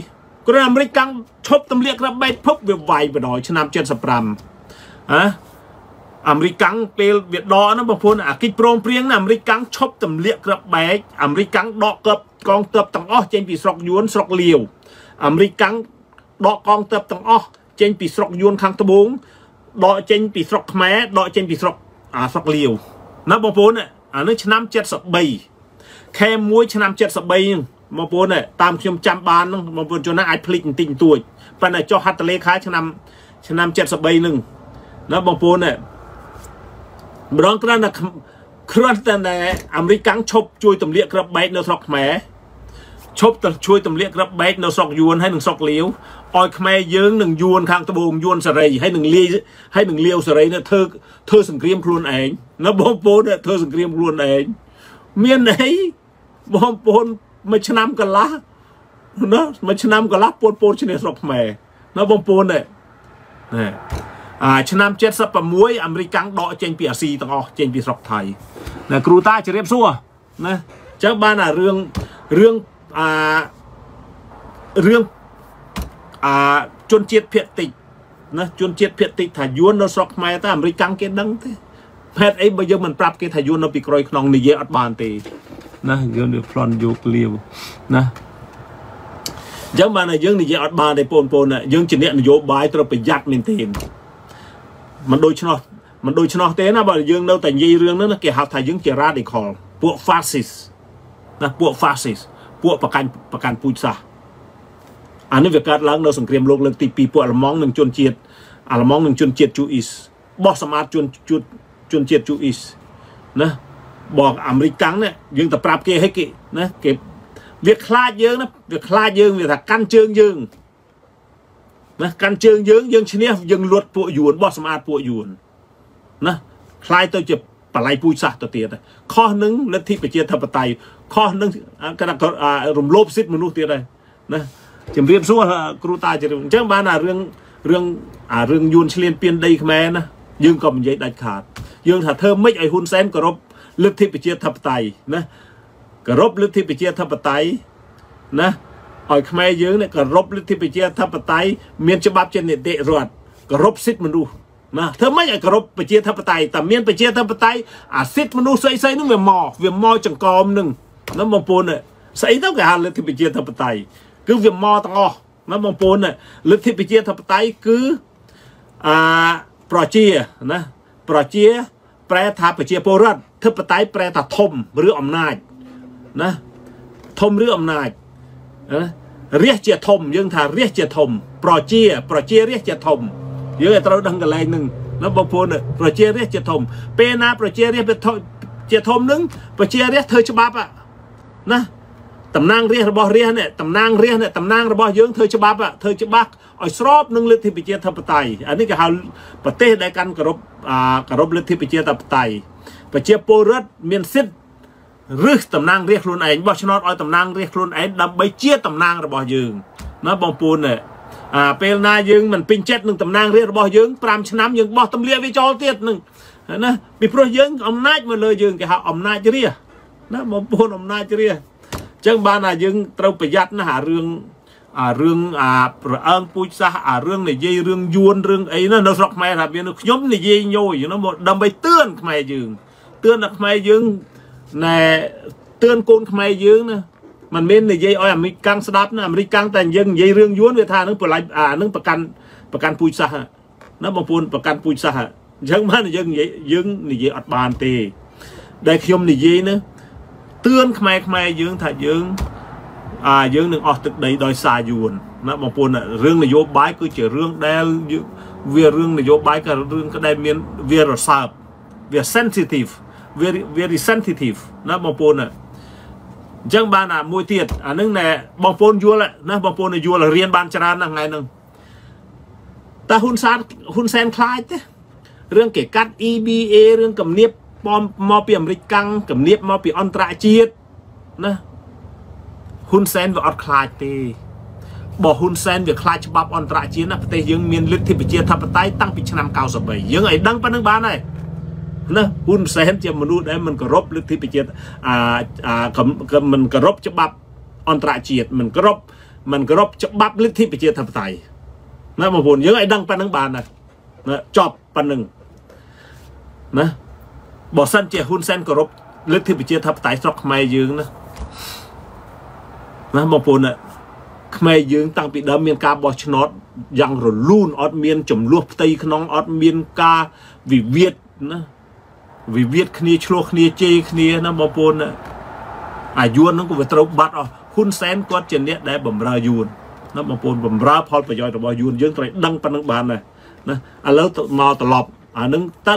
គ្រាន់អាមេរិកកាំងឈប់ទម្លាក់ក្របបែកភពវាវាយបដ ாய் ឆ្នាំ75ហ៎អាមេរិកកាំងពេលវាដកហ្នឹងបងប្អូនអាកិច្ចព្រមព្រៀងណាអាមេរិកកាំងឈប់ទម្លាក់ក្របបែកអាមេរិកកាំងដកក្របកងទ័ពទាំងអស់ចេញពីស្រុកយួនស្រុកលាវអាមេរិកកាំងដកកងទ័ពទាំងអស់ចេញពីស្រុកយួនខាងត្បូង ដកចេញពីស្រុកខ្មែរដកចេញពីស្រុកអាស្រុកលាវណាបងប្អូនអានេះឆ្នាំ73ខែ1ឆ្នាំ73ហ្នឹងបងប្អូនតាមខ្ញុំចាំបានហ្នឹងបងប្អូនជួនណាអាចភ្លេចបន្តិចបន្តួចប៉ុន្តែចុះហត្ថលេខាឆ្នាំឆ្នាំ73ហ្នឹងណាបងប្អូនម្ដងគ្រាន់តែគ្រាន់តែអាមេរិកកាំងឈប់ជួយទម្លាក់ក្របបែកនៅស្រុកខ្មែរឈប់ទៅជួយទម្លាក់ក្របបែកនៅស្រុកយួនហើយនឹងស្រុកលាវ ឲ្យខ្មែរយើងនឹងយួនខាងត្បូងយួនសេរីហើយនឹងលាយហើយនឹងលាវសេរីនៅធ្វើធ្វើសង្គ្រាមខ្លួនឯងនៅបងប្អូនធ្វើសង្គ្រាមខ្លួនឯងមានអីបងប្អូនមួយឆ្នាំកន្លះណាមួយឆ្នាំកន្លះពោតពោតឈ្នះស្រុកខ្មែរណាបងប្អូននេះណាអាឆ្នាំ76អាមេរិកកាំងដកចេញពីអាស៊ីទាំងអស់ចេញពីស្រុកថៃណាគ្រូតាជម្រាបសួរណាអញ្ចឹងបានអារឿងរឿងអារឿង អាជនជាតិភៀតតិចណាជនជាតិភៀតតិចថាយួននៅស្រុកខ្មែរតែអាមេរិកកាំងគេដឹងទេហេតុអីបើយើងមិនប្រាប់គេថាយួននៅពីក្រោយខ្នងនិយាយអត់បានទេណាយើងនឹងប្លន់យកលាវណាអញ្ចឹងបានតែយើងនិយាយអត់បានទេបងប្អូនយើងជាអ្នកនយោបាយត្រូវប្រយ័ត្នមែនទេមិនដូច្នោះមិនដូច្នោះទេណាបើយើងនៅតែនិយាយរឿងហ្នឹងគេហៅថាយើងជា radical ពួក fascist ណាពួក fascist ពួកប្រកាន់ប្រកាន់ពូជសាសន៍ អានេះវាកើតឡើងនៅសង្គ្រាមលោកលើកទី2ពួកអាល្លឺម៉ង់និងជនជាតិអាល្លឺម៉ង់និងជនជាតិជូអ៊ីសបោះសម្អាតជនជនជនជាតិជូអ៊ីសណាបកអាមេរិកកាំងនេះយើងទៅប្រាប់គេហិចគេណាគេវាខ្លាចយើងណាវាខ្លាចយើងវាថាកាន់ជើងយើងណាកាន់ជើងយើងយើងឈ្នះយើងលួចពួកយួនបោះសម្អាតពួកយួនណាខ្លាយទៅជាបល័យពូជសាសទៅទៀតខុសនឹងលទ្ធិប្រជាធិបតេយ្យខុសនឹងគណៈរំលោភសិទ្ធិមនុស្សទៀតដែរណា ជំរាបសួរគ្រូតាជម្រាបអញ្ចឹងបានអារឿងរឿងអារឿងយួនឆ្លៀនពៀនដីខ្មែរណាយើងក៏និយាយដាច់ខាត យើងថាធ្វើម៉េចឲ្យហ៊ុនសែនគោរពលទ្ធិប្រជាធិបតេយ្យណាគោរពលទ្ធិប្រជាធិបតេយ្យណាឲ្យខ្មែរយើងនេះគោរពលទ្ធិប្រជាធិបតេយ្យមានច្បាប់ជានីតិរដ្ឋគោរពសិទ្ធិមនុស្សណាធ្វើម៉េចឲ្យគោរពប្រជាធិបតេយ្យតែមានប្រជាធិបតេយ្យអាសិទ្ធិមនុស្សស្អីស្អីហ្នឹងវាមកវាមកចង្កោមនឹងណាបងប្អូនស្អីទៅគេហៅលទ្ធិប្រជាធិបតេយ្យ គឺវាមកទាំងអស់ណាបងប្អូនលទ្ធិប្រជាធិបតេយ្យគឺអាប្រជាណាប្រជា ប្រែថាប្រជាពលរដ្ឋធិបតេយ្យប្រែថាធំឬអំណាចណាធំឬអំណាចណារាជជាធំយើងថារាជជាធំ ប្រជា ប្រជារាជជាធំយើងឲ្យត្រូវដឹងកន្លែងហ្នឹងណាបងប្អូនប្រជារាជជាធំ ពេលណាប្រជារាជជាធំហ្នឹងប្រជារាជធ្វើច្បាប់ណា តំណាងរាជរបស់រាជនេះតំណាងរាជនេះតំណាងរបស់យើងធ្វើច្បាប់ធ្វើច្បាប់ឲ្យស្របនឹងលទ្ធិប្រជាធិបតេយ្យអានេះគេហៅប្រទេសដែលកាន់គោរពគោរពលទ្ធិប្រជាធិបតេយ្យប្រជាពលរដ្ឋមានសិទ្ធិរឹសតំណាងរាជខ្លួនឯងបោះឆ្នោតឲ្យតំណាងរាជខ្លួនឯងដើម្បីជាតំណាងរបស់យើងណាបងប្អូនអាពេលណាយើងមិនពេញចិត្តនឹងតំណាងរាជរបស់យើង5ឆ្នាំយើងបោះទម្លាក់វាចោលទៀតនឹងណាពីព្រោះយើងអំណាចមកលើយើងគេហៅអំណាចរាជណាបងប្អូនអំណាចរាជអញ្ចឹងបានថាយើងត្រូវប្រយ័ត្នណាស់អារឿងអារឿងអាប្រអើងពូជសាសអារឿងនិយាយរឿងយួនរឿងអីណានៅស្រុកខ្មែរថាវាខ្ញុំនិយាយញយណាដើម្បីទឿនខ្មែរយើងទឿនដល់ខ្មែរយើងណែទឿនកូនខ្មែរយើងណាมันមាននិយាយឲ្យអាមេរិកកាំងស្ដាប់ណាអាមេរិកកាំងតែយើងនិយាយរឿងយួនវាថានឹងបន្លាយអានឹងប្រកាន់ប្រកាន់ពូជសាសណាបងប្អូនប្រកាន់ពូជសាសអញ្ចឹងបានយើងនិយាយយើងនិយាយអត់បានទេដែលខ្ញុំនិយាយណា ទឿនខ្មែរខ្មែរយើងថាយើងអាយើងនឹងអស់ទឹកដីដោយសារយួនណាបងប្អូនរឿងនយោបាយគឺជារឿងដែលវារឿងនយោបាយក៏រឿងក៏ដែលមានវារសើបវា sensitive very very sensitive ណាបងប្អូនណាអញ្ចឹងបានអាមួយទៀតអានឹងណែបងប្អូនយល់ណាបងប្អូនយល់រៀនបានច្រើនណាស់ថ្ងៃហ្នឹងតែហ៊ុនសានហ៊ុនសែនខ្លាចទេរឿងគេកាត់ EBA រឿងគំនាប មកពីអាមេរិកកាំងគំនាបមកពីអន្តរជាតិណាហ៊ុនសែនវាអត់ខ្លាចទេបើហ៊ុនសែនវាខ្លាចច្បាប់អន្តរជាតិណាប្រទេសយើងមានលទ្ធិប្រជាធិបតេយ្យតាំងពីឆ្នាំ93យើងឲ្យដឹងប៉ុណ្្នឹងបានហើយណាហ៊ុនសែនជាមនុស្សដែលមិនគោរពលទ្ធិប្រជាអាមិនគោរពច្បាប់អន្តរជាតិមិនគោរពមិនគោរពច្បាប់លទ្ធិប្រជាធិបតេយ្យណាបងប្អូនយើងឲ្យដឹងប៉ុណ្្នឹងបានណាចប់ប៉ុណ្្នឹងណា បើសិនជាហ៊ុនសែនគោរពលទ្ធិប្រជាធិបតេយ្យស្រុកខ្មែរយើងណាណាបងប្អូនខ្មែរយើងតាំងពីដើមមានការបោះឆ្នោតយ៉ាងរលូនអត់មានចំនួនផ្ទៃក្នុងអត់មានការវិវាទណាវិវាទគ្នាឆ្លោះគ្នាជេរគ្នាណាបងប្អូនអាយួនហ្នឹងក៏វាត្រូវបាត់អស់ហ៊ុនសែនគាត់ជាអ្នកដែលបំរើយួនណាបងប្អូនបំរើផលប្រយោជន៍របស់យួនយើងត្រូវដឹងប៉ុណ្្នឹងបានដែរណាឥឡូវមកត្រឡប់អានឹងតើ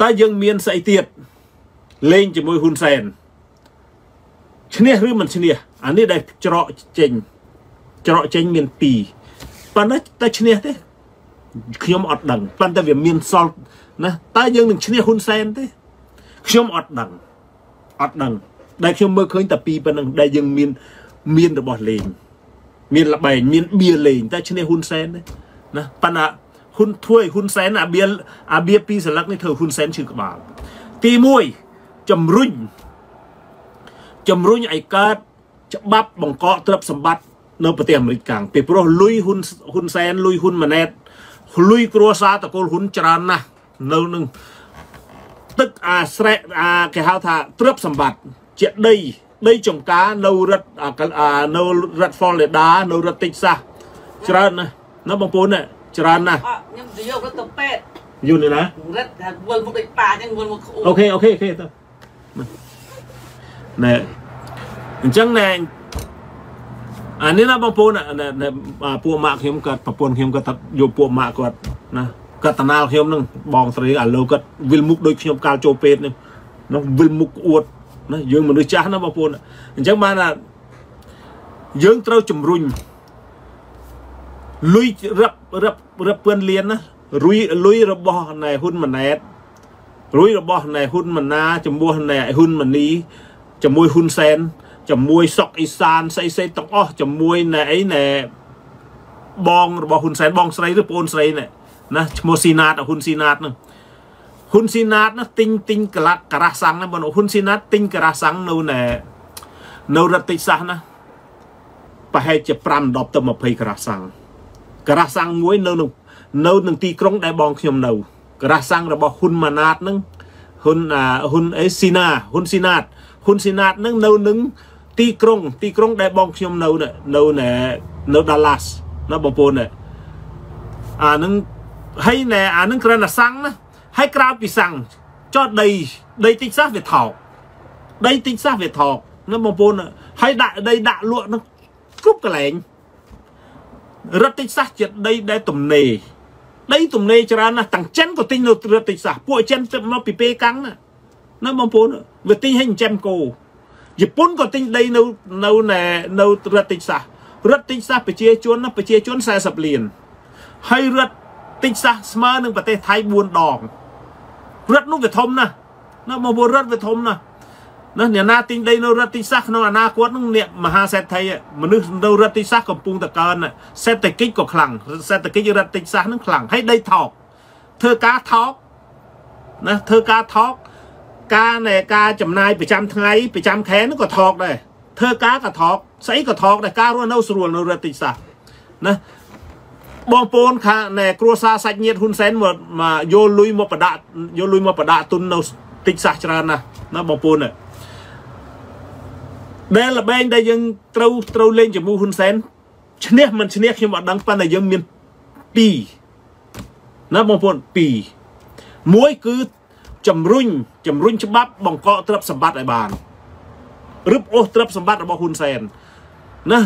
តើយើងមានស្អីទៀតលេងជាមួយហ៊ុនសែនឈ្នះឬមិនឈ្នះអានេះដែលច្រកចេញច្រកចេញមាន2ប៉ុន្តែតែឈ្នះទេខ្ញុំអត់ដឹងប៉ុន្តែវាមានសល់ណាតើយើងនឹងឈ្នះហ៊ុនសែនទេខ្ញុំអត់ដឹងអត់ដឹងដែលខ្ញុំមើលឃើញតែពីប៉ុណ្្នឹងដែលយើងមានមានរបស់លេងមានលបែងមានបៀលេងតែឈ្នះហ៊ុនសែនទេណាប៉ុន្តែ ហ៊ុនធ្វើឲ្យហ៊ុនសែនអាបៀអាបៀពីរសន្លឹកនេះធ្វើហ៊ុនសែនឈឺក្បាលទី1ជំរុញជំរុញឲ្យកើតច្បាប់បង្កកទ្រព្យសម្បត្តិនៅប្រទេសអាមេរិកកាំងពីព្រោះលុយហ៊ុនហ៊ុនសែនលុយហ៊ុនម៉ាណែតលុយគ្រួសារតកូលហ៊ុនច្រើនណាស់នៅនឹងទឹកអាស្រែអាគេហៅថាទ្រព្យសម្បត្តិជាដីដីចំការនៅរដ្ឋនៅរដ្ឋ Florida នៅរដ្ឋ Texas ច្រើនណាស់ណាបងប្អូន ច្រើនណាស់ខ្ញុំទៅយករត់ទៅពេទ្យយូរនេះណារត់ថាវិលមុខដូចប៉ាអញ្ចឹងវិលមុខក្អួអូខេអូខេអូខេទៅណែអញ្ចឹងណែអានេះណាបងប្អូនពួកម៉ាក់ខ្ញុំគាត់ប្រពន្ធខ្ញុំគាត់យកពួកម៉ាក់គាត់ណាគាត់តណាលខ្ញុំនឹងបងស្រីឥឡូវគាត់វិលមុខដូចខ្ញុំកាលចូលពេទ្យនេះនោះវិលមុខអួតណាយើងមនុស្សចាស់ណាបងប្អូនអញ្ចឹងបានថាយើងត្រូវជំរុញ លុយរឹបរឹបរឹបពឿនលៀនណារុយលុយរបស់ណែហ៊ុនម៉ាណែតរុយរបស់ណែហ៊ុនម៉ាណាជាមួយណែហ៊ុនម៉ានីជាមួយហ៊ុនសែនជាមួយសុកអ៊ីសានស្អីស្អីទាំងអស់ជាមួយណែអីណែបងរបស់ហ៊ុនសែនបងស្រីឬប្អូនស្រីណែណាឈ្មោះស៊ីណាតហ៊ុនស៊ីណាតហ្នឹងហ៊ុនស៊ីណាតណាទិញទិញកលាក់ការ៉ាសាំងណាបងហ៊ុនស៊ីណាតទិញការ៉ាសាំងនៅណែនៅរដ្ឋតិចសាសណាប្រហែលជា5 10ទៅ20ការ៉ាសាំង ការ៉ាសាំងមួយនៅនៅនៅនឹងទីក្រុងដែលបងខ្ញុំនៅការ៉ាសាំងរបស់ហ៊ុនម៉ាណាតហ្នឹងហ៊ុនហ៊ុនអេស៊ីណាហ៊ុនស៊ីណាតហ៊ុនស៊ីណាតហ្នឹងនៅនឹងទីក្រុង ទីក្រុងដែលបងខ្ញុំនៅនៅនៅនៅ Dallas ណាបងប្អូនអានឹងហើយណែអានឹងគ្រាន់តែសាំងណាហើយក្រៅពីសាំងចោះដីដីតិចសះវាថោកដីតិចសះវាថោកណាបងប្អូនហើយដាក់ដីដាក់លក់នឹងគ្រប់កន្លែង រដ្ឋតិចសះជាដីដែលទំនេរដីទំនេរច្រើនណាស់ទាំងចិនក៏ទិញនៅរដ្ឋតិចសះពួកចិនទៅមកពីពេកាំងណាណាបងប្អូនវាទិញឲ្យចិញ្ចឹមគោជប៉ុនក៏ទិញដីនៅនៅនៅរដ្ឋតិចសះរដ្ឋតិចសះប្រជាជនណាប្រជាជន40លានហើយរដ្ឋតិចសះស្មើនឹងប្រទេសថៃ4ដងរដ្ឋនោះវាធំណាស់ណាមកពលរដ្ឋវាធំណាស់ ណាអ្នកណាទិញដីនៅរដ្ឋតិចសះក្នុងអនាគតនឹងអ្នកមហាសេដ្ឋីមនុស្សនៅរដ្ឋតិចសះកំពុងតកើនសេដ្ឋកិច្ចក៏ខ្លាំងសេដ្ឋកិច្ចរដ្ឋតិចសះនឹងខ្លាំងហើយដីថោកធ្វើការថោកណាធ្វើការថោកការនៃការចំណាយប្រចាំថ្ងៃប្រចាំខែនោះក៏ថោកដែរធ្វើការក៏ថោកស្អីក៏ថោកដែរការរស់នៅស្រួលនៅរដ្ឋតិចសះណាបងប្អូនខាងណែគ្រួសារសាច់ញាតិហ៊ុនសែនមកមកយកលុយមកបដាក់យកលុយមកបដាក់ទុននៅតិចសាសច្រើនណាស់ណាបងប្អូន ដែលលបែងដែលយើងត្រូវត្រូវលេងជាមួយហ៊ុនសែនឈ្នះមិនឈ្នះខ្ញុំអត់ដឹងប៉ុន្តែយើងមាន2ណាបងប្អូន2មួយគឺជំរុញជំរុញច្បាប់បង្កកទ្រព្យសម្បត្តិឲ្យបានរឹបអូសទ្រព្យសម្បត្តិរបស់ហ៊ុនសែនណា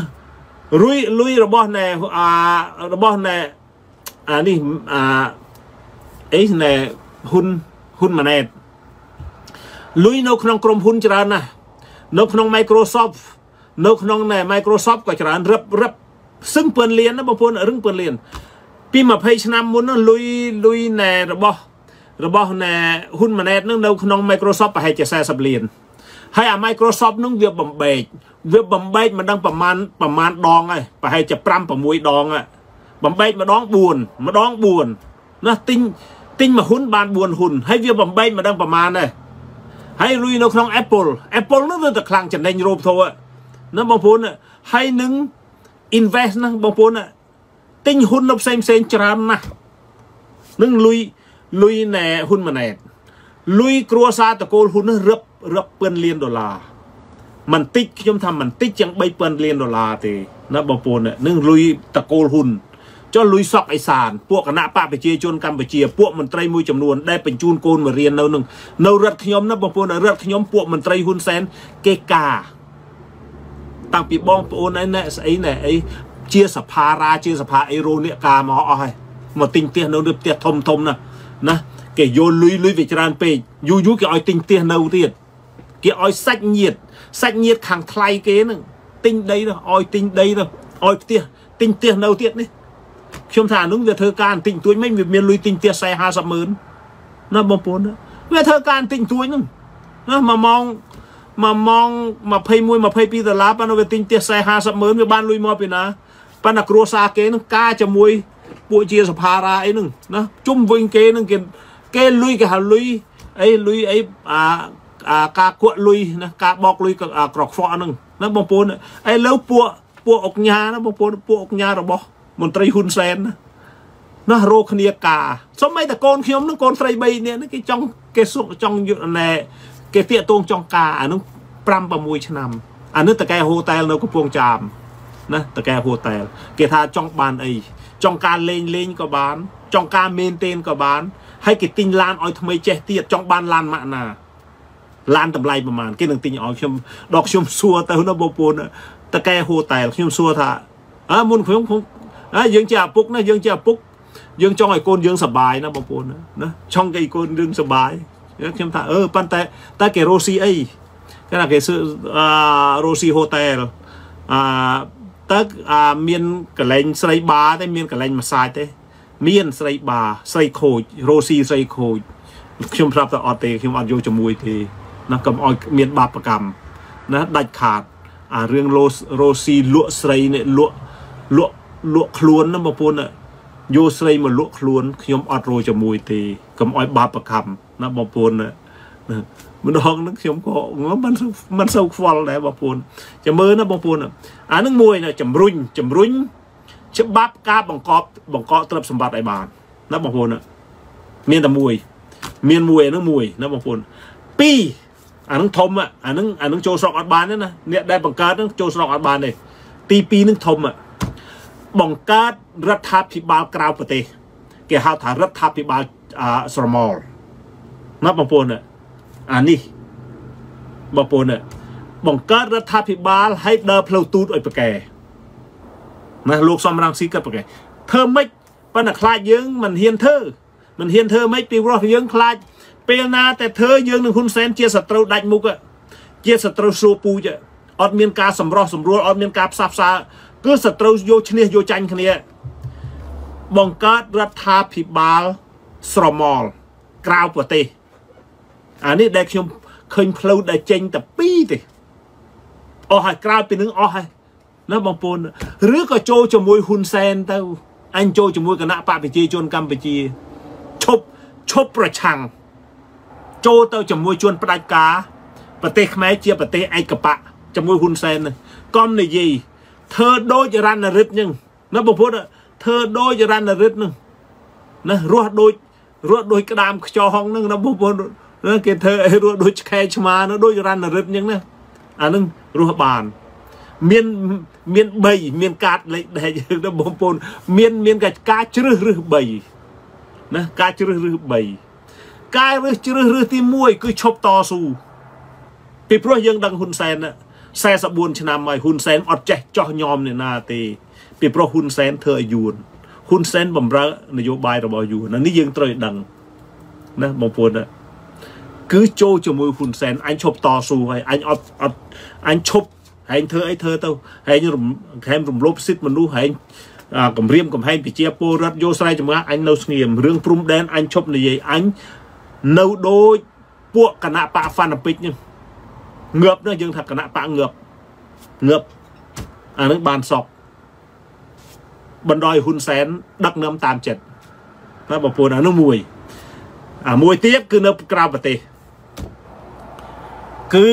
រុយលុយរបស់ណែអារបស់ណែអានេះអាអីណែហ៊ុនហ៊ុនម៉ាណែតលុយនៅក្នុងក្រុមហ៊ុនច្រើនណាស់ នៅក្នុង Microsoft នៅក្នុងណែ Microsoft ក៏ច្រើនរឹបរឹបសឹងពឿនលៀនណាបងប្អូនរឹងពឿនលៀនពី20ឆ្នាំមុននោះលុយលុយណែរបស់របស់ណែហ៊ុនម៉ាណែតនឹងនៅក្នុង Microsoft ប្រហែលជា40លានហើយអា Microsoft នឹងវាបំបែកវាបំបែកមិនដឹងប្រមាណប្រមាណដងហើយប្រហែលជា5 6ដងបំបែកម្ដង4ម្ដង4ណាទិញទិញមួយហ៊ុនបាន4ហ៊ុនហើយវាបំបែកមិនដឹងប្រមាណដែរ ហើយលុយនៅក្នុង Apple Apple នោះវាតែខ្លាំងចំណេញរោបធោណាបងប្អូនហើយនឹង invest ណាបងប្អូនទិញហ៊ុននៅផ្សេងផ្សេងច្រើនណាស់នឹងលុយលុយណែហ៊ុនម៉ាណែតលុយគ្រួសារតកូលហ៊ុនរឹបរឹបពាន់លានដុល្លារមិនតិចខ្ញុំថាមិនតិចជាង3000លានដុល្លារទេណាបងប្អូននឹងលុយតកូលហ៊ុន ចុះលុយសក់អេសានពួកគណៈបកប្រជាជនកម្ពុជាពួកមន្ត្រីមួយចំនួនដែលបញ្ជូនកូនមករៀននៅនឹងនៅរដ្ឋខ្ញុំណាបងប្អូនរដ្ឋខ្ញុំពួកមន្ត្រីហ៊ុនសែនគេការតាំងពីបងប្អូនឯណែស្អីណែអីជាសភារាជាសភាអេរ៉ូនេះការមកអស់ហើយមកទិញផ្ទះនៅផ្ទះធំធំណាណាគេយកលុយលុយវាច្រើនពេកយូរយូរគេឲ្យទិញផ្ទះនៅទៀតគេឲ្យសាច់ញាតសាច់ញាតខាងថ្លៃគេហ្នឹងទិញដីទៅឲ្យទិញដីទៅឲ្យផ្ទះទិញផ្ទះនៅទៀតនេះ ខ្ញុំថានោះវាធ្វើការទិញទួយមិនវាមានលុយទិញផ្ទះ40 50ម៉ឺនណាបងប្អូនវាធ្វើការទិញទួយហ្នឹងណាមួយម៉ោងមួយម៉ោង21 22ដុល្លារប៉ុន្តែវាទិញផ្ទះ40 50ម៉ឺនវាបានលុយមកពីណាប៉ុន្តែគ្រួសារគេនឹងការជាមួយពួកជាសភារាអីហ្នឹងណាជុំវិញគេនឹងគេគេលុយគេហៅលុយអីលុយអីអាអាការគក់លុយណាការបោកលុយក្រខ្វក់ហ្នឹងណាបងប្អូនឥឡូវពួកពួកអុកញ៉ាណាបងប្អូនពួកអុកញ៉ារបស់ មន្ត្រីហ៊ុនសែនណាណារោគ្នាការសុំឲ្យតែកូនខ្ញុំនឹងកូនស្រី3នាក់គេចង់គេសុកចង់យុណែគេតាកតងចង់ការអានឹង5 6ឆ្នាំអានេះតកែហូតែលនៅកំពង់ចាមណាតកែហូតែលគេថាចង់បានអីចង់ការលេងលេងក៏បាន ចង់ការមែនទេនក៏បានហើយគេទិញឡានឲ្យថ្មីចេះទៀតចង់បានឡានម៉ាក់ណាឡានតម្លៃប្រហែលគេនឹងទិញឲ្យខ្ញុំដល់ខ្ញុំសួរទៅណាបងប្អូនតកែហូតែលខ្ញុំសួរថាអើមុនខ្ញុំ អើយើងជាឪពុកណាយើងជាឪពុកយើងចង់ឲ្យកូនយើងសុបាយណាបងប្អូនណាចង់ឲ្យកូនយើងសុបាយខ្ញុំថាអឺប៉ុន្តែតែគេរស់ស៊ីអីគេថាគេអឺរស់ស៊ីហូតែលអឺតើអាមានកលែងស្រីបាទេមានកលែងម៉ាសាចទេ មានស្រីបាស្រីខូចរស់ស៊ីស្រីខូចខ្ញុំប្រាប់តែអត់ទេខ្ញុំអត់យកជាមួយទេណាកុំឲ្យមានបាបកម្មណាដាច់ខាតអារឿងរស់ស៊ីលក់ស្រីនេះលក់លក់ លក់ខ្លួនណាបងប្អូនយកស្រីមកលក់ខ្លួនខ្ញុំអត់រੋជាមួយទេកុំឲ្យបាបកម្មណាបងប្អូនណាម្ដងហ្នឹងខ្ញុំក៏មិនមិនសូវខ្វល់ដែរបងប្អូនចាំមើលណាបងប្អូនអាហ្នឹងមួយជំរុញជំរុញច្បាប់ការបង្កប់បង្កកទ្រព្យសម្បត្តិឲ្យបានណាបងប្អូនមានតែមួយ មានមួយអាហ្នឹងមួយណាបងប្អូនពីរអាហ្នឹងធំអាហ្នឹងអាហ្នឹងចូលស្រុកអត់បានទេណាអ្នកដែលបង្កើតហ្នឹងចូលស្រុកអត់បានទេទី2ហ្នឹងធំ បង្កើតរដ្ឋាភិបាលក្រៅប្រទេស គេហៅថារដ្ឋាភិបាលស្រមោលណាបងប្អូនអានេះបងប្អូនបង្កើតរដ្ឋាភិបាលឲ្យដើរផ្លូវទូតឲ្យប្រកែណាលោកសំរងស៊ីគាត់ប្រកែធ្វើម៉េចប៉ុន្តែខ្លាចយើងមិនហ៊ានធ្វើមិនហ៊ានធ្វើម៉េចពីព្រោះយើងខ្លាចពេលណាតែធ្វើយើងនឹងហ៊ុនសែនជាសត្រូវដាច់មុខជាសត្រូវស្រួពូជអត់មានការសម្រោះសម្រួលអត់មានការផ្សះផ្សា គឺសត្រូវយកឈ្នះយកចាញ់គ្នា បង្កើតរដ្ឋាភិបាលស្រមោលក្រៅប្រទេសអានេះដែលខ្ញុំឃើញផ្លូវដែលចេញតែពីរទេអស់ហើយក្រៅពីនឹងអស់ហើយណាបងប្អូនឬក៏ចូលជាមួយហ៊ុនសែនទៅអញចូលជាមួយគណៈបកប្រជាជនកម្ពុជាឈប់ឈប់ប្រឆាំងចូលទៅជាមួយជួនផ្ដាច់ការប្រទេសខ្មែរជាប្រទេសឯកបកជាមួយហ៊ុនសែនកុំនិយាយ ធ្វើដូចរណរិទ្ធហ្នឹងណាបងប្អូនធ្វើដូចរណរិទ្ធហ្នឹងណារស់ដូចរស់ដូចក្តាមខ្យោហងហ្នឹងណាបងប្អូនគេធ្វើឲ្យរស់ដូចឆ្កែឆ្មានោះដូចរណរិទ្ធអញ្ចឹងណាអាហ្នឹងរស់បានមានមាន3មានកាតលេខដែលយើងទៅបងប្អូនមានមានការជ្រើសរើស3ណាការជ្រើសរើស3ការរើសជ្រើសរើសទី1គឺឈប់តស៊ូពីព្រោះយើងដឹងហ៊ុនសែន 44ឆ្នាំហើយហ៊ុនសែនអត់ចេះចោះញោមអ្នកណាទេពីព្រោះហ៊ុនសែនធ្វើឲ្យយួនហ៊ុនសែនបំរើនយោបាយរបស់យួននេះយើងត្រូវដឹងណាបងប្អូនណាគឺចូលជាមួយហ៊ុនសែនអញឈប់តស៊ូហើយអញអត់អត់អញឈប់ហែងធ្វើអីធ្វើទៅហែងរំហែងរំលោភសិទ្ធិមនុស្សហែងគម្រាមកំហែងប្រជាពលរដ្ឋយោស្រ័យចម្រាស់អញនៅស្ងៀមរឿងព្រំដែនអញឈប់និយាយអញនៅដូចពួកគណៈបកហ្វាណាពិកនេះងើ បនោះយើងថាគណៈបកងើបងើបអានឹងបានសក់បណ្ដោយហ៊ុនសែនដឹកនាំតាមចិត្តណាបងប្អូនអានោះមួយអាមួយទៀតគឺនៅក្រៅប្រទេសគឺ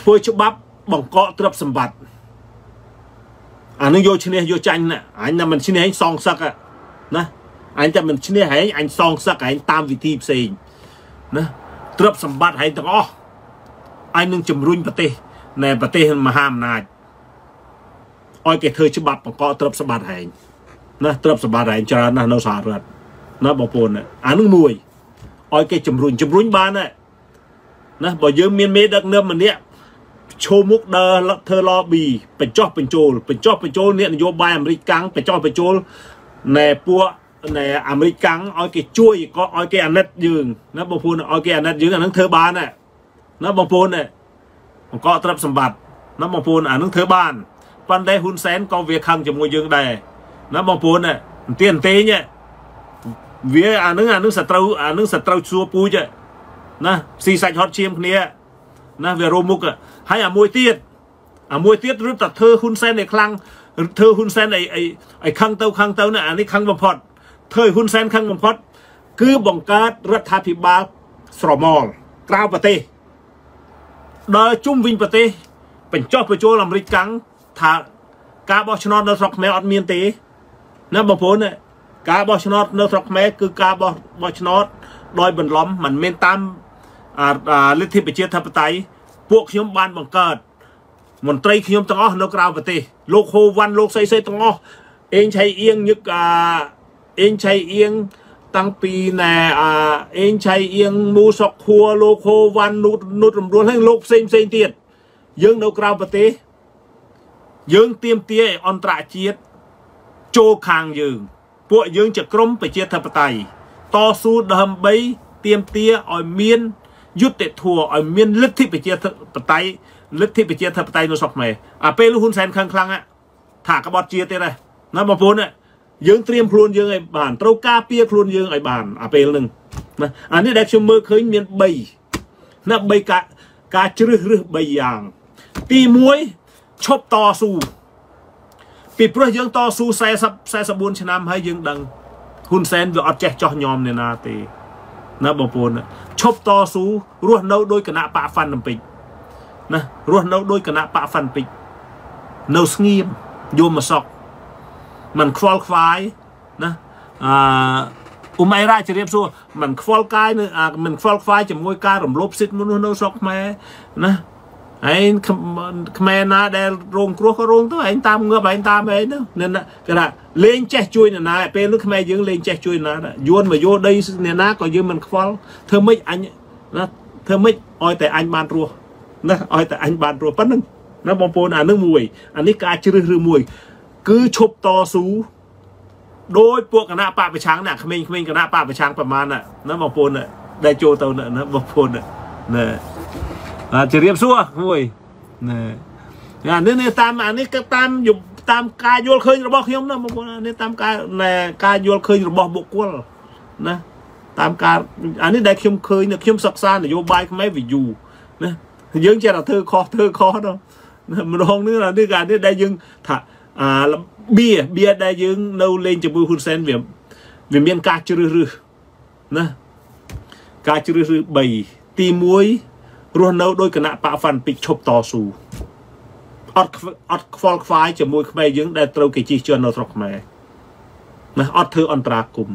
ធ្វើច្បាប់បង្កកទ្រព្យសម្បត្តិអានឹងយកឈ្នះយកចាញ់ណាអញតែមិនឈ្នះឯងសងសឹកណាអញតែមិនឈ្នះឯងអញសងសឹកឯងតាមវិធីផ្សេងណាទ្រព្យសម្បត្តិឯងទាំងអស់ អញនឹងជំរុញប្រទេសនៃប្រទេសមហាអំណាចឲ្យគេធ្វើច្បាប់បង្កកទ្រព្យសម្បត្តិឯងណាទ្រព្យសម្បត្តិឯងច្រើនណាស់នៅសហរដ្ឋណាបងប្អូនអានឹងមួយឲ្យគេជំរុញជំរុញបានណាបើយើងមានមេដឹកនាំម្នាក់ឈោមុខដើរធ្វើ lobby បញ្ចោះបញ្ចូលបញ្ចោះបញ្ចូលអ្នកនយោបាយអាមេរិកកាំងបញ្ចោះបញ្ចូលណែពួកណែអាមេរិកកាំងឲ្យគេជួយក៏ឲ្យគេអាណិតយើងណាបងប្អូនឲ្យគេអាណិតយើងអានឹងធ្វើបានណា បងប្អូនបង្កទ្រព្យសម្បត្តិណាបងប្អូនអានឹងធ្វើបានប៉ុន្តែហ៊ុនសែនក៏វាខឹងជាមួយយើងដែរណាបងប្អូនអន្ទានអន្ទេងវាអានឹងអានឹងសត្រូវអានឹងសត្រូវសួរពូជណាស៊ីសាច់ហត់ឈាមគ្នាណាវារោមុខហើយអាមួយទៀតអាមួយទៀតរត់តែធ្វើហ៊ុនសែនឲ្យខ្លាំងធ្វើហ៊ុនសែនឲ្យឲ្យខឹងទៅខឹងទៅណាអានេះខឹងបំផុតធ្វើហ៊ុនសែនខឹងបំផុត គឺបង្កើតរដ្ឋាភិបាលស្រមោលក្រៅប្រទេស ដល់ជុំវិញប្រទេសបញ្ចុះបញ្ចូលអាមេរិកកាំងថាការបោះឆ្នោតនៅស្រុកខ្មែរអត់មានទេណាបងប្អូនការបោះឆ្នោតនៅស្រុកខ្មែរគឺការបោះបោះឆ្នោតដោយបន្លំមិនមែនតាមលទ្ធិប្រជាធិបតេយ្យពួកខ្ញុំបានបង្កើតមន្ត្រីខ្ញុំទាំងអស់នៅក្រៅប្រទេសលោកហូវ៉ាន់លោកសីសីទាំងអស់អេងឆៃអៀងញឹកអាអេងឆៃអៀង តាំងពីណែអាអេងឆៃអៀងមូសុកខួរលោកហូវ៉ាន់នុតនុតរំរួលហើយលោកផ្សេងផ្សេងទៀតយើងនៅក្រៅប្រទេសយើងទៀមទាឲ្យអន្តរជាតិចូលខាងយើង ពួកយើងជាក្រមប្រជាធិបតេយ្យតស៊ូដើម្បីទៀមទាឲ្យមានយុត្តិធម៌ឲ្យមានលទ្ធិប្រជាធិបតេយ្យលទ្ធិប្រជាធិបតេយ្យនៅស្រុកខ្មែរអាពេលហ៊ុនសែនខឹងខ្លាំងថាក្បត់ជាទៀតដែរណាបងប្អូន យើងត្រៀមខ្លួនយើងឲ្យបានត្រូវការពារខ្លួនយើងឲ្យបានអាពេលហ្នឹងណាអានេះដែលខ្ញុំមើលឃើញមាន3ណា3ការការជ្រើសរើស3យ៉ាង ទី1ឈប់តស៊ូពីព្រោះយើងតស៊ូ40 44ឆ្នាំហើយយើងដឹងហ៊ុនសែនវាអត់ចេះចោះញោមអ្នកណាទេណាបងប្អូនឈប់តស៊ូរស់នៅដោយគណៈបកហ្វាន់ឡឹមពិកណារស់នៅដោយគណៈបកហ្វាន់ពិកនៅស្ងៀមយមមកសក់ មិនខ្វល់ខ្វាយណាអឺអ៊ុំអៃរ៉ាជម្រាបសួរមិនខ្វល់កាយនឹងមិនខ្វល់ខ្វាយជាមួយការរំលោភសិទ្ធិមនុស្សនៅស្រុកខ្មែរណាឯងខ្មែរណាដែលរងគ្រោះក៏រងទៅឯងតាមងើបឯងតាមឯងទៅគេថាលេងចេះជួយអ្នកណាពេលនោះខ្មែរយើងលេងចេះជួយណាយួនមកយោដីអ្នកណាក៏យើងមិនខ្វល់ធ្វើម៉េចអញណាធ្វើម៉េចឲ្យតែអញបានរស់ណាឲ្យតែអញបានរស់ប៉ុណ្្នឹងណាបងប្អូនអានឹងមួយអានេះការជ្រើសរើសមួយ គឺឈប់តស៊ូដោយពួកគណៈបកប្រឆាំងណាក្មេងៗគណៈបកប្រឆាំងប្រមាណណាបងប្អូនដែលចូលទៅណាបងប្អូនណាជម្រាបសួរមួយណែអានេះនេះតាមអានេះគឺតាមយតាមការយល់ឃើញរបស់ខ្ញុំណាបងប្អូននេះតាមការណែការយល់ឃើញរបស់បុគ្គលណាតាមការអានេះដែលខ្ញុំឃើញខ្ញុំសិក្សានយោបាយខ្មែរវាយូរណាយើងចេះតែធ្វើខុសធ្វើខុសដល់ម្ដងនេះអានេះអានេះដែលយើងថា អាបៀបៀដែលយើងនៅលេងជាមួយហ៊ុនសែនវាវាមានការជ្រើសរើសណាការជ្រើសរើស3ទី1រស់នៅដោយគណៈបកហ្វាន់ពីឈប់តស៊ូអត់អត់ខ្វល់ខ្វាយជាមួយខ្មែរយើងដែលត្រូវគេជិះជាន់នៅស្រុកខ្មែរណាអត់ធ្វើអន្តរាគម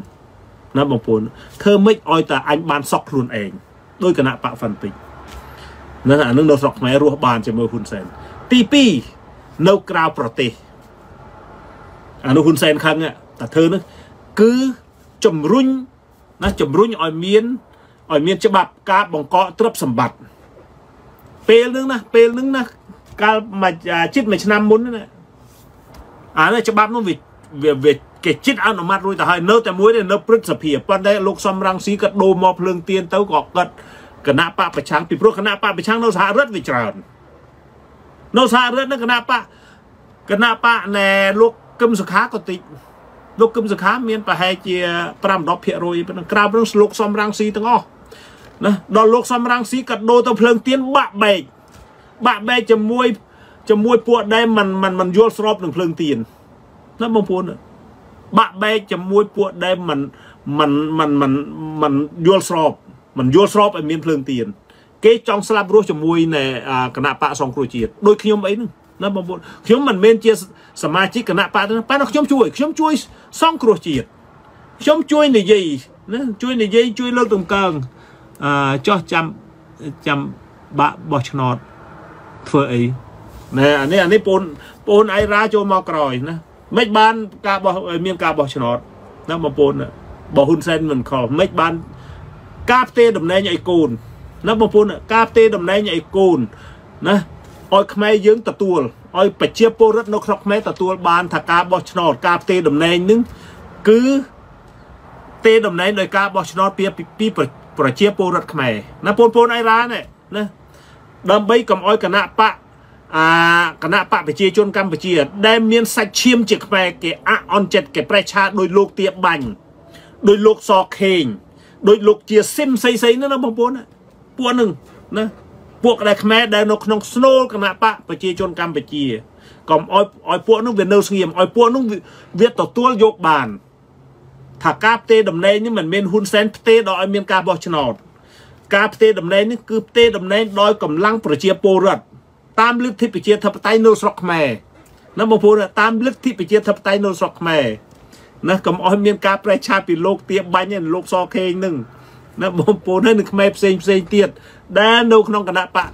ណាបងប្អូនធ្វើម៉េចឲ្យតែអញបានសក់ខ្លួនឯងដោយគណៈបកហ្វាន់ពីណាអានឹងនៅស្រុកខ្មែររស់បានជាមួយហ៊ុនសែនទី2នៅក្រៅប្រទេស អានោះហ៊ុនសែនខឹងតែធ្វើនោះគឺជំរុញណាជំរុញឲ្យមានឲ្យមានច្បាប់ការបង្កកទ្រព្យសម្បត្តិពេលហ្នឹងណាពេលហ្នឹងណាកាលមួយជិតមួយឆ្នាំមុនណាអានេះច្បាប់នោះវាវាគេចិត្តអនុម័តរួចទៅហើយនៅតែមួយទេនៅព្រឹទ្ធសភាប៉ុន្តែលោកសំរងស៊ីក៏ដូរមកភ្លើងទៀនទៅក៏គាត់គណៈបកប្រឆាំងពីព្រោះគណៈបកប្រឆាំងនៅសហរដ្ឋវាច្រើននៅសហរដ្ឋនៅគណៈបកគណៈបកណែលោក គឹមសុខាក៏តិចលោកគឹមសុខាមានប្រហែលជា5-10%ប៉ុណ្ណឹងក្រៅនឹងលោកសំរាំងស៊ីទាំងអស់ណាដល់លោកសំរាំងស៊ីក៏ដូរទៅភ្លើងទៀនបាក់បែកបាក់បែកជាមួយជាមួយពួកដែលមិនមិនមិនយល់ស្របនឹងភ្លើងទៀនណាបងប្អូនបាក់បែកជាមួយពួកដែលមិនមិនមិនមិនមិនយល់ស្របមិនយល់ស្របឲ្យមានភ្លើងទៀនគេចង់ស្លាប់រស់ជាមួយនៃគណៈបកសង្គ្រោះជាតិដូចខ្ញុំអីហ្នឹង ណាបងប្អូនខ្ញុំមិនមែនជាសមាជិកគណៈបកទេប៉ុន្តែខ្ញុំជួយខ្ញុំជួយសង្គ្រោះជាតិខ្ញុំជួយនិយាយណាជួយនិយាយជួយលើកតម្កើងអឺចោះចាំចាំបាក់បោះឆ្នោតធ្វើអីណែអានេះអានេះបងបងអៃរ៉ាចូលមកក្រោយណាមិនបានការបោះមានការបោះឆ្នោតណាបងប្អូនបើហ៊ុនសែនមិនខលមិនបានការផ្ទេរតំណែងឲ្យកូនណាបងប្អូនការផ្ទេរតំណែងឲ្យកូនណា ឲ្យខ្មែរយើងទទួលឲ្យប្រជាពលរដ្ឋនៅក្នុងខ្មែរទទួលបានថាការបោះឆ្នោតការផ្ទេរតំណែងនឹងគឺទេតំណែងដោយការបោះឆ្នោតពីពីប្រជាពលរដ្ឋខ្មែរណាបងប្អូនអីរ៉ានេះណាដើម្បីកុំឲ្យគណៈបកអាគណៈបកប្រជាជនកម្ពុជា ដែលមានសាច់ឈាមជាខ្មែរគេអអន់ចិត្តគេប្រេះឆាដោយលោកទៀបាញ់ដោយលោកសខេងដោយលោកជាស៊ីមសីសីនោះណាបងប្អូនពួកនឹងណា ពួកដែលខ្មែរដែលនៅក្នុងស្នូលគណៈបកប្រជាជនកម្ពុជាកុំឲ្យឲ្យពួកនោះវានៅស្ងៀមឲ្យពួកនោះវាទទួលយកបានថាការផ្ទេរតំណែងនេះមិនមែនហ៊ុនសែនផ្ទេរដល់ឲ្យមានការបោះឆ្នោតការផ្ទេរតំណែងនេះគឺផ្ទេរតំណែងដោយកម្លាំងប្រជាពលរដ្ឋតាមលទ្ធិប្រជាធិបតេយ្យនៅស្រុកខ្មែរណាបងប្អូនតាមលទ្ធិប្រជាធិបតេយ្យនៅស្រុកខ្មែរណាកុំអោយមានការប្រែឆាពីលោកទៀបាញ់ហើយលោកសខេងនឹងណាបងប្អូនហើយនឹងខ្មែរផ្សេងផ្សេងទៀត ដែលនៅក្នុងគណៈបក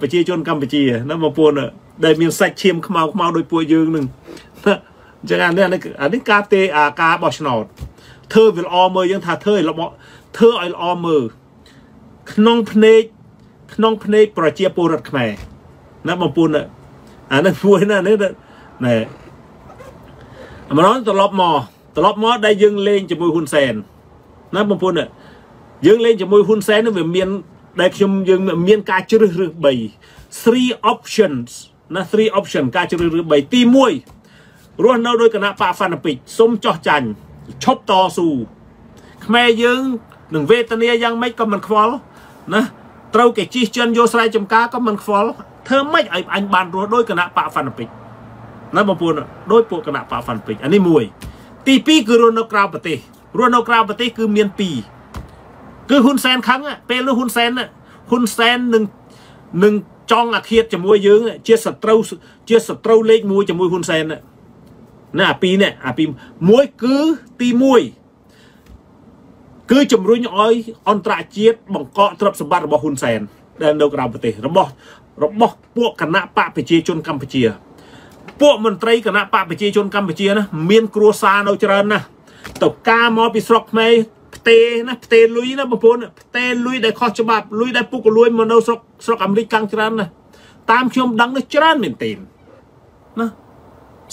ប្រជាជនកម្ពុជាណាបងប្អូនដែលមានសាច់ឈាមខ្មៅខ្មៅដោយពួកយើងនឹងអញ្ចឹងអានេះអានេះការទេអាការបោះឆ្នោតធ្វើវាល្អមើលយើងថាធ្វើឲ្យល្អធ្វើឲ្យល្អមើលក្នុងភ្នែកក្នុងភ្នែកប្រជាពលរដ្ឋខ្មែរណាបងប្អូនអានេះមួយណានេះណែម្ដងត្រឡប់មកត្រឡប់មកដែលយើងលេងជាមួយហ៊ុនសែនណាបងប្អូនយើងលេងជាមួយហ៊ុនសែននឹងវាមាន ដែលខ្ញុំយើងមានការជ្រើសរើស3 3 options ណា3 option ការជ្រើសរើស3ទី1រស់នៅដោយគណៈបកហ្វាន់ពេចសុំចោះចាញ់ឈប់តស៊ូខ្មែរយើងនឹងវេទនាយ៉ាងម៉េចក៏មិនខ្វល់ណាត្រូវគេជិះចិនយកស្រែចម្ការក៏មិនខ្វល់ធ្វើម៉េចឲ្យអញបានរស់ដោយគណៈបកហ្វាន់ពេចណាបងប្អូនដោយពួកគណៈបកហ្វាន់ពេចអានេះមួយទី2គឺរស់នៅក្រៅប្រទេសរស់នៅក្រៅប្រទេសគឺមាន2 គឺហ៊ុនសែនខឹងពេលនោះហ៊ុនសែនហ៊ុនសែននឹងនឹងចង់អាឃាតជាមួយយើង ជាសត្រូវជាសត្រូវលេខ1ជាមួយហ៊ុនសែនណាអាពីរនេះអាពីរមួយគឺទី1គឺជំរុញឲ្យអន្តរជាតិបង្កកទ្រព្យសម្បត្តិរបស់ហ៊ុនសែនដែលនៅក្រៅប្រទេសរបស់របស់ពួកគណៈបកប្រជាជនកម្ពុជា ពួកមន្ត្រីគណៈបកប្រជាជនកម្ពុជាណាមានគ្រួសារនៅច្រើនណាស់ទៅការមកពីស្រុកខ្មែរ ផ្ទេណាផ្ទេលុយណាបងប្អូនផ្ទេលុយដែលខុសច្បាប់លុយដែលពុកលួយមកនៅស្រុកស្រុកអាមេរិកកាំងច្រើនណាស់តាមខ្ញុំដឹងនេះច្រើនមែនទេណា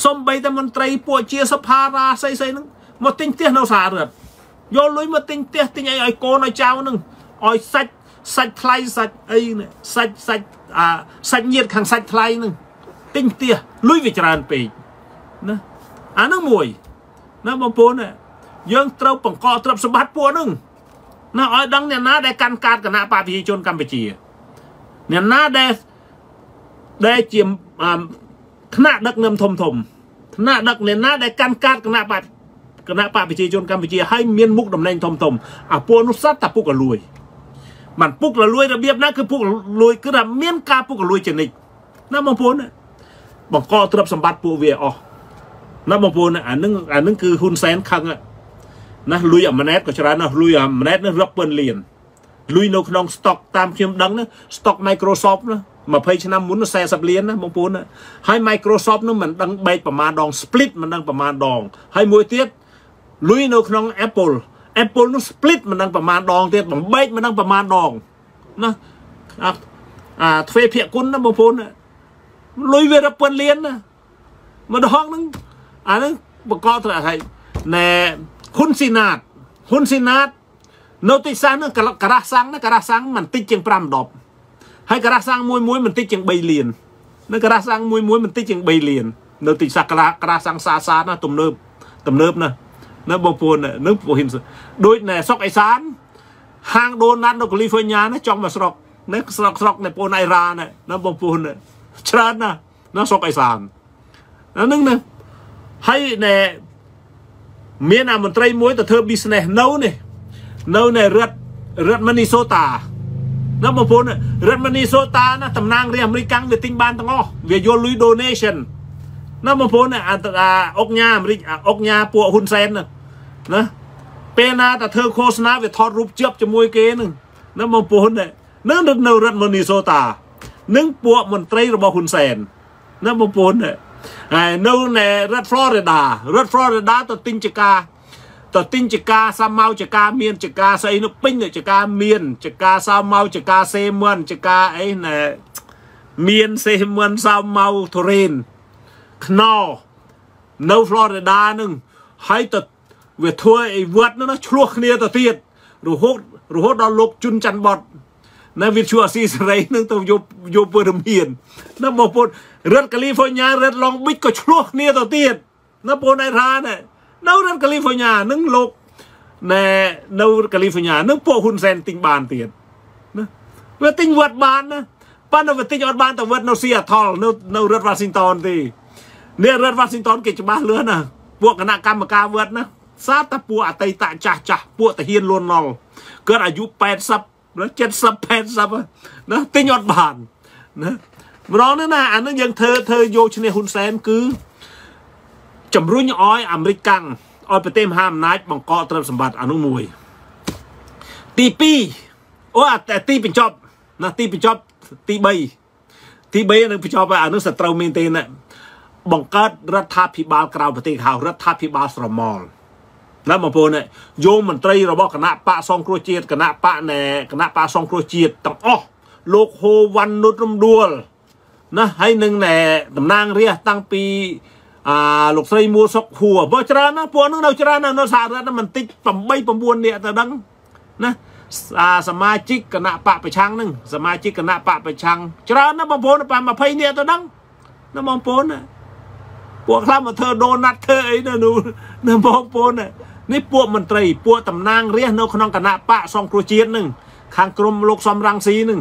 សំបីតែមន្ត្រីពួកជាសភារាស្អីស្អីហ្នឹងមកទិញផ្ទះនៅសហរដ្ឋយកលុយមកទិញផ្ទះទិញអីឲ្យកូនឲ្យចៅហ្នឹងឲ្យសាច់សាច់ថ្លៃសាច់អីសាច់សាច់អាសាច់ញាតខាងសាច់ថ្លៃហ្នឹងទិញផ្ទះលុយវាច្រើនពេកណាអាហ្នឹងមួយណាបងប្អូន យើងត្រូវបង្កទ្រព្យសម្បត្តិពួកហ្នឹងណាឲ្យដឹងអ្នកណាដែលកាន់កាតគណៈបព្វជិជនកម្ពុជាអ្នកណាដែលដែលជាថ្នាក់ដឹកនាំធំធំថ្នាក់ដឹកអ្នកណាដែលកាន់កាតគណៈបព្វគណៈបព្វជិជនកម្ពុជាហើយមានមុខតំណែងធំធំអាពួកនោះសត្វតាពុកក៏លួយมันពុករលួយរបៀបណាគឺពុករលួយគឺថាមានការពុករលួយចនិចណាបងប្អូនបង្កទ្រព្យសម្បត្តិពួកវាអស់ណាបងប្អូនអានឹងអានឹងគឺហ៊ុនសែនខឹង ណាលុយអាម៉ណែតក៏ច្រើនណាស់លុយអាម៉ណែតនេះរាប់ពាន់លានលុយនៅក្នុងស្តុកតាមខ្ញុំដឹងណាស្តុក Microsoft ណា20ឆ្នាំមុន40លានណាបងប្អូនហើយ Microsoft នោះមិនដឹងបែកប្រមាណដង split មិនដឹងប្រមាណដង ហើយមួយទៀតលុយនៅក្នុង Apple Apple នោះ split មិនដឹងប្រមាណដងទៀតបំបែកមិនដឹងប្រមាណដងណាអាអាទ្វេភាគគុណណាបងប្អូនលុយវារាប់ពាន់លានណាម្ដងហ្នឹងអាហ្នឹងបកកទៅឲ្យណែ ហ៊ុនស៊ីណាតហ៊ុនស៊ីណាតនៅទីសាសហ្នឹងការ៉ាសាំងណាការ៉ាសាំងមិនតិចជាង5ដប់ហើយការ៉ាសាំងមួយមួយមិនតិចជាង3លាននៅការ៉ាសាំងមួយមួយមិនតិចជាង3លាននៅទីសាសការ៉ាការ៉ាសាំងសាសាណាទំនើបទំនើបណានៅបងប្អូននឹងពូហ៊ីមដូចណែស្រុកអេសានហាងដូណាត់នៅកាលីហ្វ័រញ៉ាណាចង់មកស្រុកនៅស្រុកស្រុកនៃបងអៃរ៉ាណានៅបងប្អូនច្រើនណានៅស្រុកអេសានហ្នឹងណាហើយណែ មានអាមន្ត្រីមួយទៅធ្វើ business នៅនេះនៅនៅរដ្ឋរដ្ឋមីនីសូតាណាបងប្អូនរដ្ឋមីនីសូតាណាតំណាងរាជអាមេរិកវាទិញបានទាំងអស់វាយកលុយ donation ណាបងប្អូនអាអុកញ៉ាអាមេរិកអុកញ៉ាពួកហ៊ុនសែនណាពេលណាតែធ្វើឃោសនាវាថតរូបជាប់ជាមួយគេនឹងណាបងប្អូននឹងនៅរដ្ឋមីនីសូតានឹងពួកមន្ត្រីរបស់ហ៊ុនសែនណាបងប្អូន ហើយនៅនៅរដ្ឋ Florida រដ្ឋ Florida ទៅទិញចកាទៅទិញចកាសាម៉ៅចកាមានចកាស្អីនោះពេញចកាមានចកាសាម៉ៅចកាសេមឿនចកាអីណែមានសេមឿនសាម៉ៅធូរេនខ្នោនៅ Florida នឹងហើយទៅវាធ្វើអីវត្តនោះឆ្លោះគ្នាទៅទៀតរហូតរហូតដល់លោកជុនច័ន្ទបតនៅវិទ្យុអស៊ីសេរីនឹងទៅយកយកព័ត៌មាននៅបងប្អូន រដ្ឋកាលីហ្វ័រញ៉ារដ្ឋឡុងប៊ិចក៏ឆ្លោះគ្នាទៅទៀតនៅបងប្អូនឯថាណែនៅរដ្ឋកាលីហ្វ័រញ៉ានឹងលោកណែនៅកាលីហ្វ័រញ៉ានឹងពួកហ៊ុនសែនទិញបានទៀតណាវាទិញវត្តបានណាប៉ុន្តែវាទិញអត់បានទៅវត្តនៅស៊ីអាថលនៅនៅរដ្ឋវ៉ាស៊ីនតោនទេនេះរដ្ឋវ៉ាស៊ីនតោនគេច្បាស់លឿនណាពួកគណៈកម្មការវត្តណាសាតែពួកអតីតចាស់ចាស់ពួកតាហ៊ានលន់ណុលគាត់អាយុ80 70 80ណាទិញអត់បានណា ម្ដងនេះណាអានឹងយើងធ្វើធ្វើយកឈ្នះហ៊ុនសែនគឺជំរុញឲ្យអាមេរិកកាំងឲ្យប្រទេសមហាអំណាចបង្កកទ្រព្យសម្បត្តិអានោះមួយទី2អូតែទីបញ្ចប់ណាទីបញ្ចប់ទី3ទី3នឹងបញ្ចប់អានោះសត្រូវមែនទេណាបង្កើតរដ្ឋាភិបាលក្រៅប្រទេសហៅរដ្ឋាភិបាលស្រមោលណាបងប្អូនយោមន្ត្រីរបស់គណៈបកសង្គ្រោះជាតិគណៈបកណែគណៈបកសង្គ្រោះជាតិទាំងអស់លោកហូវ៉ាន់នុតរំដួល ណាហើយនឹងណែតំណាងរាជតាំងពីអាលោកស្រីមួសុកហួរបើច្រើនណាពួកនោះនៅច្រើននៅសហរដ្ឋមិនតិច8 9នាក់ទៅដឹងណាអាសមាជិកគណៈបកប្រឆាំងហ្នឹងសមាជិកគណៈបកប្រឆាំងច្រើនណាបងប្អូនប្រហែល20នាក់ទៅដឹងណាបងប្អូនណាពួកខ្លះមកធ្វើដូណាត់ធ្វើអីនៅនៅបងប្អូននេះពួកមន្ត្រីពួកតំណាងរាជនៅក្នុងគណៈបកសង្គ្រោះជាតិនឹងខាងក្រមលោកសំរងស៊ីនឹង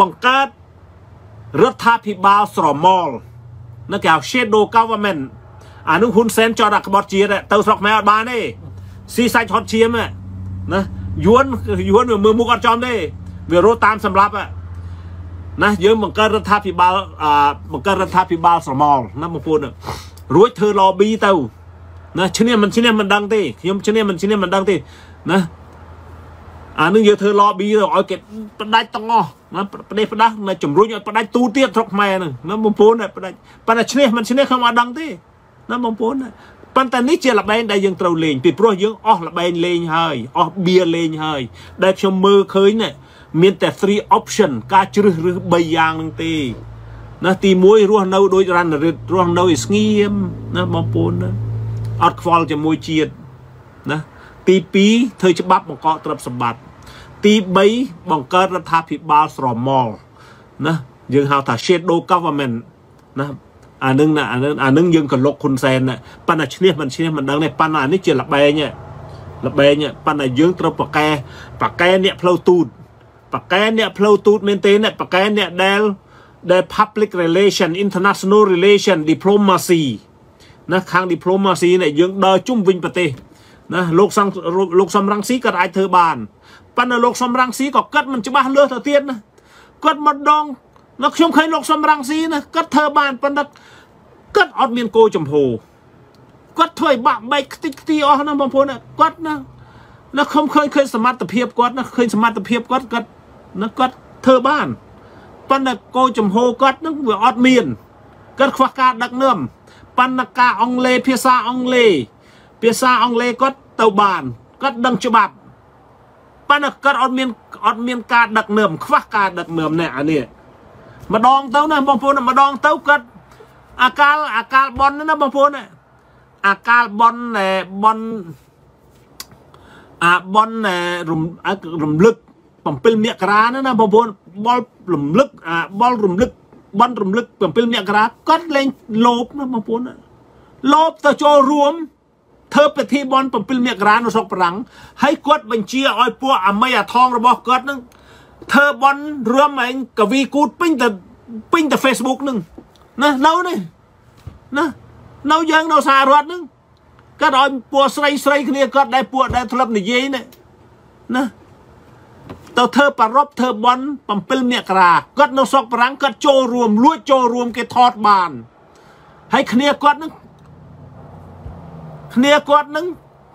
បង្កើត រដ្ឋាភិបាលស្រមោលនៅគេហៅ shadow government អានោះហ៊ុនសែនចោតដាក់ក្បត់ជាតិទៅស្រុកម៉ែអត់បានទេស៊ីសាច់ហត់ឈាមណាយួនយួនមើលមុខអត់ចំទេវារត់តាមសម្លាប់ណាយើងបង្កើតរដ្ឋាភិបាលអបង្កើតរដ្ឋាភិបាលស្រមោលណាបងប្អូនរួចធ្វើ lobby ទៅណាឈ្នះមិនឈ្នះមិនដឹងទេខ្ញុំឈ្នះមិនឈ្នះមិនដឹងទេណា អានឹងយើងធ្វើ lobby ទៅឲ្យគេផ្ដាច់ទាំងអស់ណាប្រទេសផ្ដាស់នៅជំរុញឲ្យផ្ដាច់ទូទៀតស្រុកខ្មែរហ្នឹងណាបងប្អូនផ្ដាច់ប៉ុន្តែឈ្នះមិនឈ្នះខ្ញុំអត់ដឹងទេណាបងប្អូនប៉ុន្តែនេះជាល្បែងដែលយើងត្រូវលេងពីព្រោះយើងអស់ល្បែងលេងហើយអស់បៀលេងហើយ ដែលខ្ញុំមើលឃើញណាមានតែ3 option ការជ្រើសរើស3យ៉ាងហ្នឹងទេណាទី1រស់នៅដូចរណរិទ្ធរស់នៅឲ្យស្ងៀមណាបងប្អូនណាអត់ខ្វល់ជាមួយជាតិណា ទី2ធ្វើច្បាប់បង្កកទ្រព្យសម្បត្តិទី3បង្កើតរដ្ឋាភិបាលស្រមោលណាយើងហៅថា shadow government ណាអានឹងណាអានឹងអានឹងយើងក៏លុកហ៊ុនសែនណាប៉ុន្តែឈ្នះមិនឈ្នះមិនដឹងទេប៉ុន្តែអានេះជាលបែងលបែងប៉ុន្តែយើងត្រូវប្រកែប្រកែអ្នកផ្លូវទូតប្រកែអ្នកផ្លូវទូតមែនទេណាប្រកែអ្នកដែលដែល public relation international relation diplomacy ណាខាង diplomacy នេះយើងដើរជុំវិញប្រទេស ណាលោកសំលោកសំរងស៊ីក៏អាចធ្វើបានប៉ុន្តែលោកសំរងស៊ីក៏គិតមិនច្បាស់លើសទៅទៀតណាគាត់ម្ដងនៅខ្ញុំឃើញលោកសំរងស៊ីណាគាត់ធ្វើបានប៉ុន្តែគាត់អត់មានគោចំហគាត់ធ្វើឲ្យបាក់បែកខ្ទេចខ្ទីអស់ណាបងប្អូនគាត់ណានៅខ្ញុំឃើញឃើញសមត្ថភាពគាត់ណាឃើញសមត្ថភាពគាត់គាត់ណាគាត់ធ្វើបានប៉ុន្តែគោចំហគាត់នឹងវាអត់មានគាត់ខ្វះការដឹកនាំបណ្ណការអង់គ្លេសភាសាអង់គ្លេស ភាសាអង់គ្លេសគាត់ទៅបានគាត់ដឹងច្បាប់ប៉ុន្តែគាត់អត់មានអត់មានការដឹកនាំខ្វះការដឹកនាំនេះអានេះម្ដងទៅណាបងប្អូនម្ដងទៅគាត់អាកាលអាកាលប៉ុនណាបងប្អូនអាកាលប៉ុនប៉ុនអាប៉ុនរំរំលឹក7មករាណាណាបងប្អូនបលរំលឹកអាបលរំលឹកបនរំលឹក7មករាគាត់លេងលោបណាបងប្អូនលោបទៅចូលរួម ធ្វើពិធីបន7មករានៅស្រុកប្រាំងហើយគាត់បញ្ជាឲ្យពួកអាមីអាថងរបស់គាត់នឹងធ្វើបនរួមឯងកវីគូតពេញទៅពេញទៅ Facebook នឹងណានៅនេះណានៅយើងនៅសហរដ្ឋនឹងគាត់ឲ្យពួកស្រីស្រីគ្នាគាត់ដែលពួកដែលធ្លាប់និយាយនេះណាទៅធ្វើប្ររពធ្វើបន់7មករាគាត់នៅស្រុកប្រាំងគាត់ចូលរួមលួចចូលរួមគេថតបានហើយគ្នាគាត់នឹង គ្នាគាត់នឹង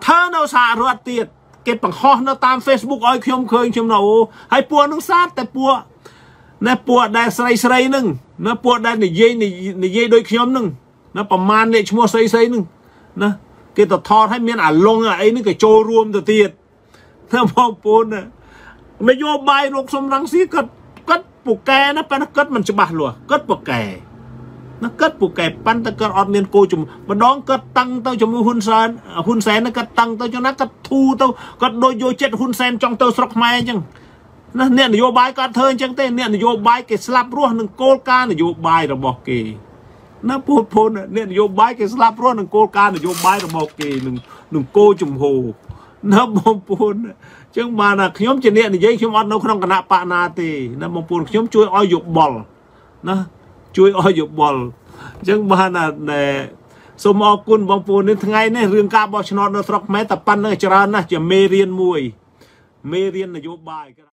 ធ្វើនៅសហរដ្ឋទៀតគេបង្ហោះនៅតាម Facebook ឲ្យខ្ញុំឃើញខ្ញុំនៅហើយពួកនឹងសាទតែពួកណែពួកដែលស្រីស្រីនឹងណែពួកដែលនិយាយនិយាយដូចខ្ញុំនឹងណែប្រមាណនេះឈ្មោះស្រីស្រីនឹងណាគេទៅថតឲ្យមានអាលងអីនេះគេចូលរួមទៅទៀតថាបងប្អូនណានយោបាយលោកសំរងស៊ីគាត់គាត់ពូកែណាប៉ុន្តែគាត់មិនច្បាស់លាស់គាត់ពូកែ ណាគាត់ពូកែប៉ុន្តែគាត់អត់មានគោជំម្ដងគាត់តាំងទៅជាមួយហ៊ុនសែនហ៊ុនសែនគាត់តាំងទៅចឹងណាគាត់ធូរទៅគាត់ដូចយកចិត្តហ៊ុនសែនចង់ទៅស្រុកខ្មែរអញ្ចឹងណាអ្នកនយោបាយគាត់ធ្វើអញ្ចឹងទេអ្នកនយោបាយគេស្លាប់រស់នឹងគោលការណ៍នយោបាយរបស់គេណាពូតភូនអ្នកនយោបាយគេស្លាប់រស់នឹងគោលការណ៍នយោបាយរបស់គេនឹងនឹងគោជំហរណាបងប្អូនចឹងបានថាខ្ញុំជាអ្នកនិយាយខ្ញុំអត់នៅក្នុងគណៈបកណាទេណាបងប្អូនខ្ញុំជួយឲ្យយោបល់ណា ជួយឲ្យយោបល់ចឹងបានថាសូមអរគុណបងប្អូននេះថ្ងៃនេះរឿងការបោះឆ្នោតនៅស្រុកខ្មែរតែប៉ុណ្្នឹងច្រើនណាស់ជាមេរៀនមួយ មេរៀននយោបាយ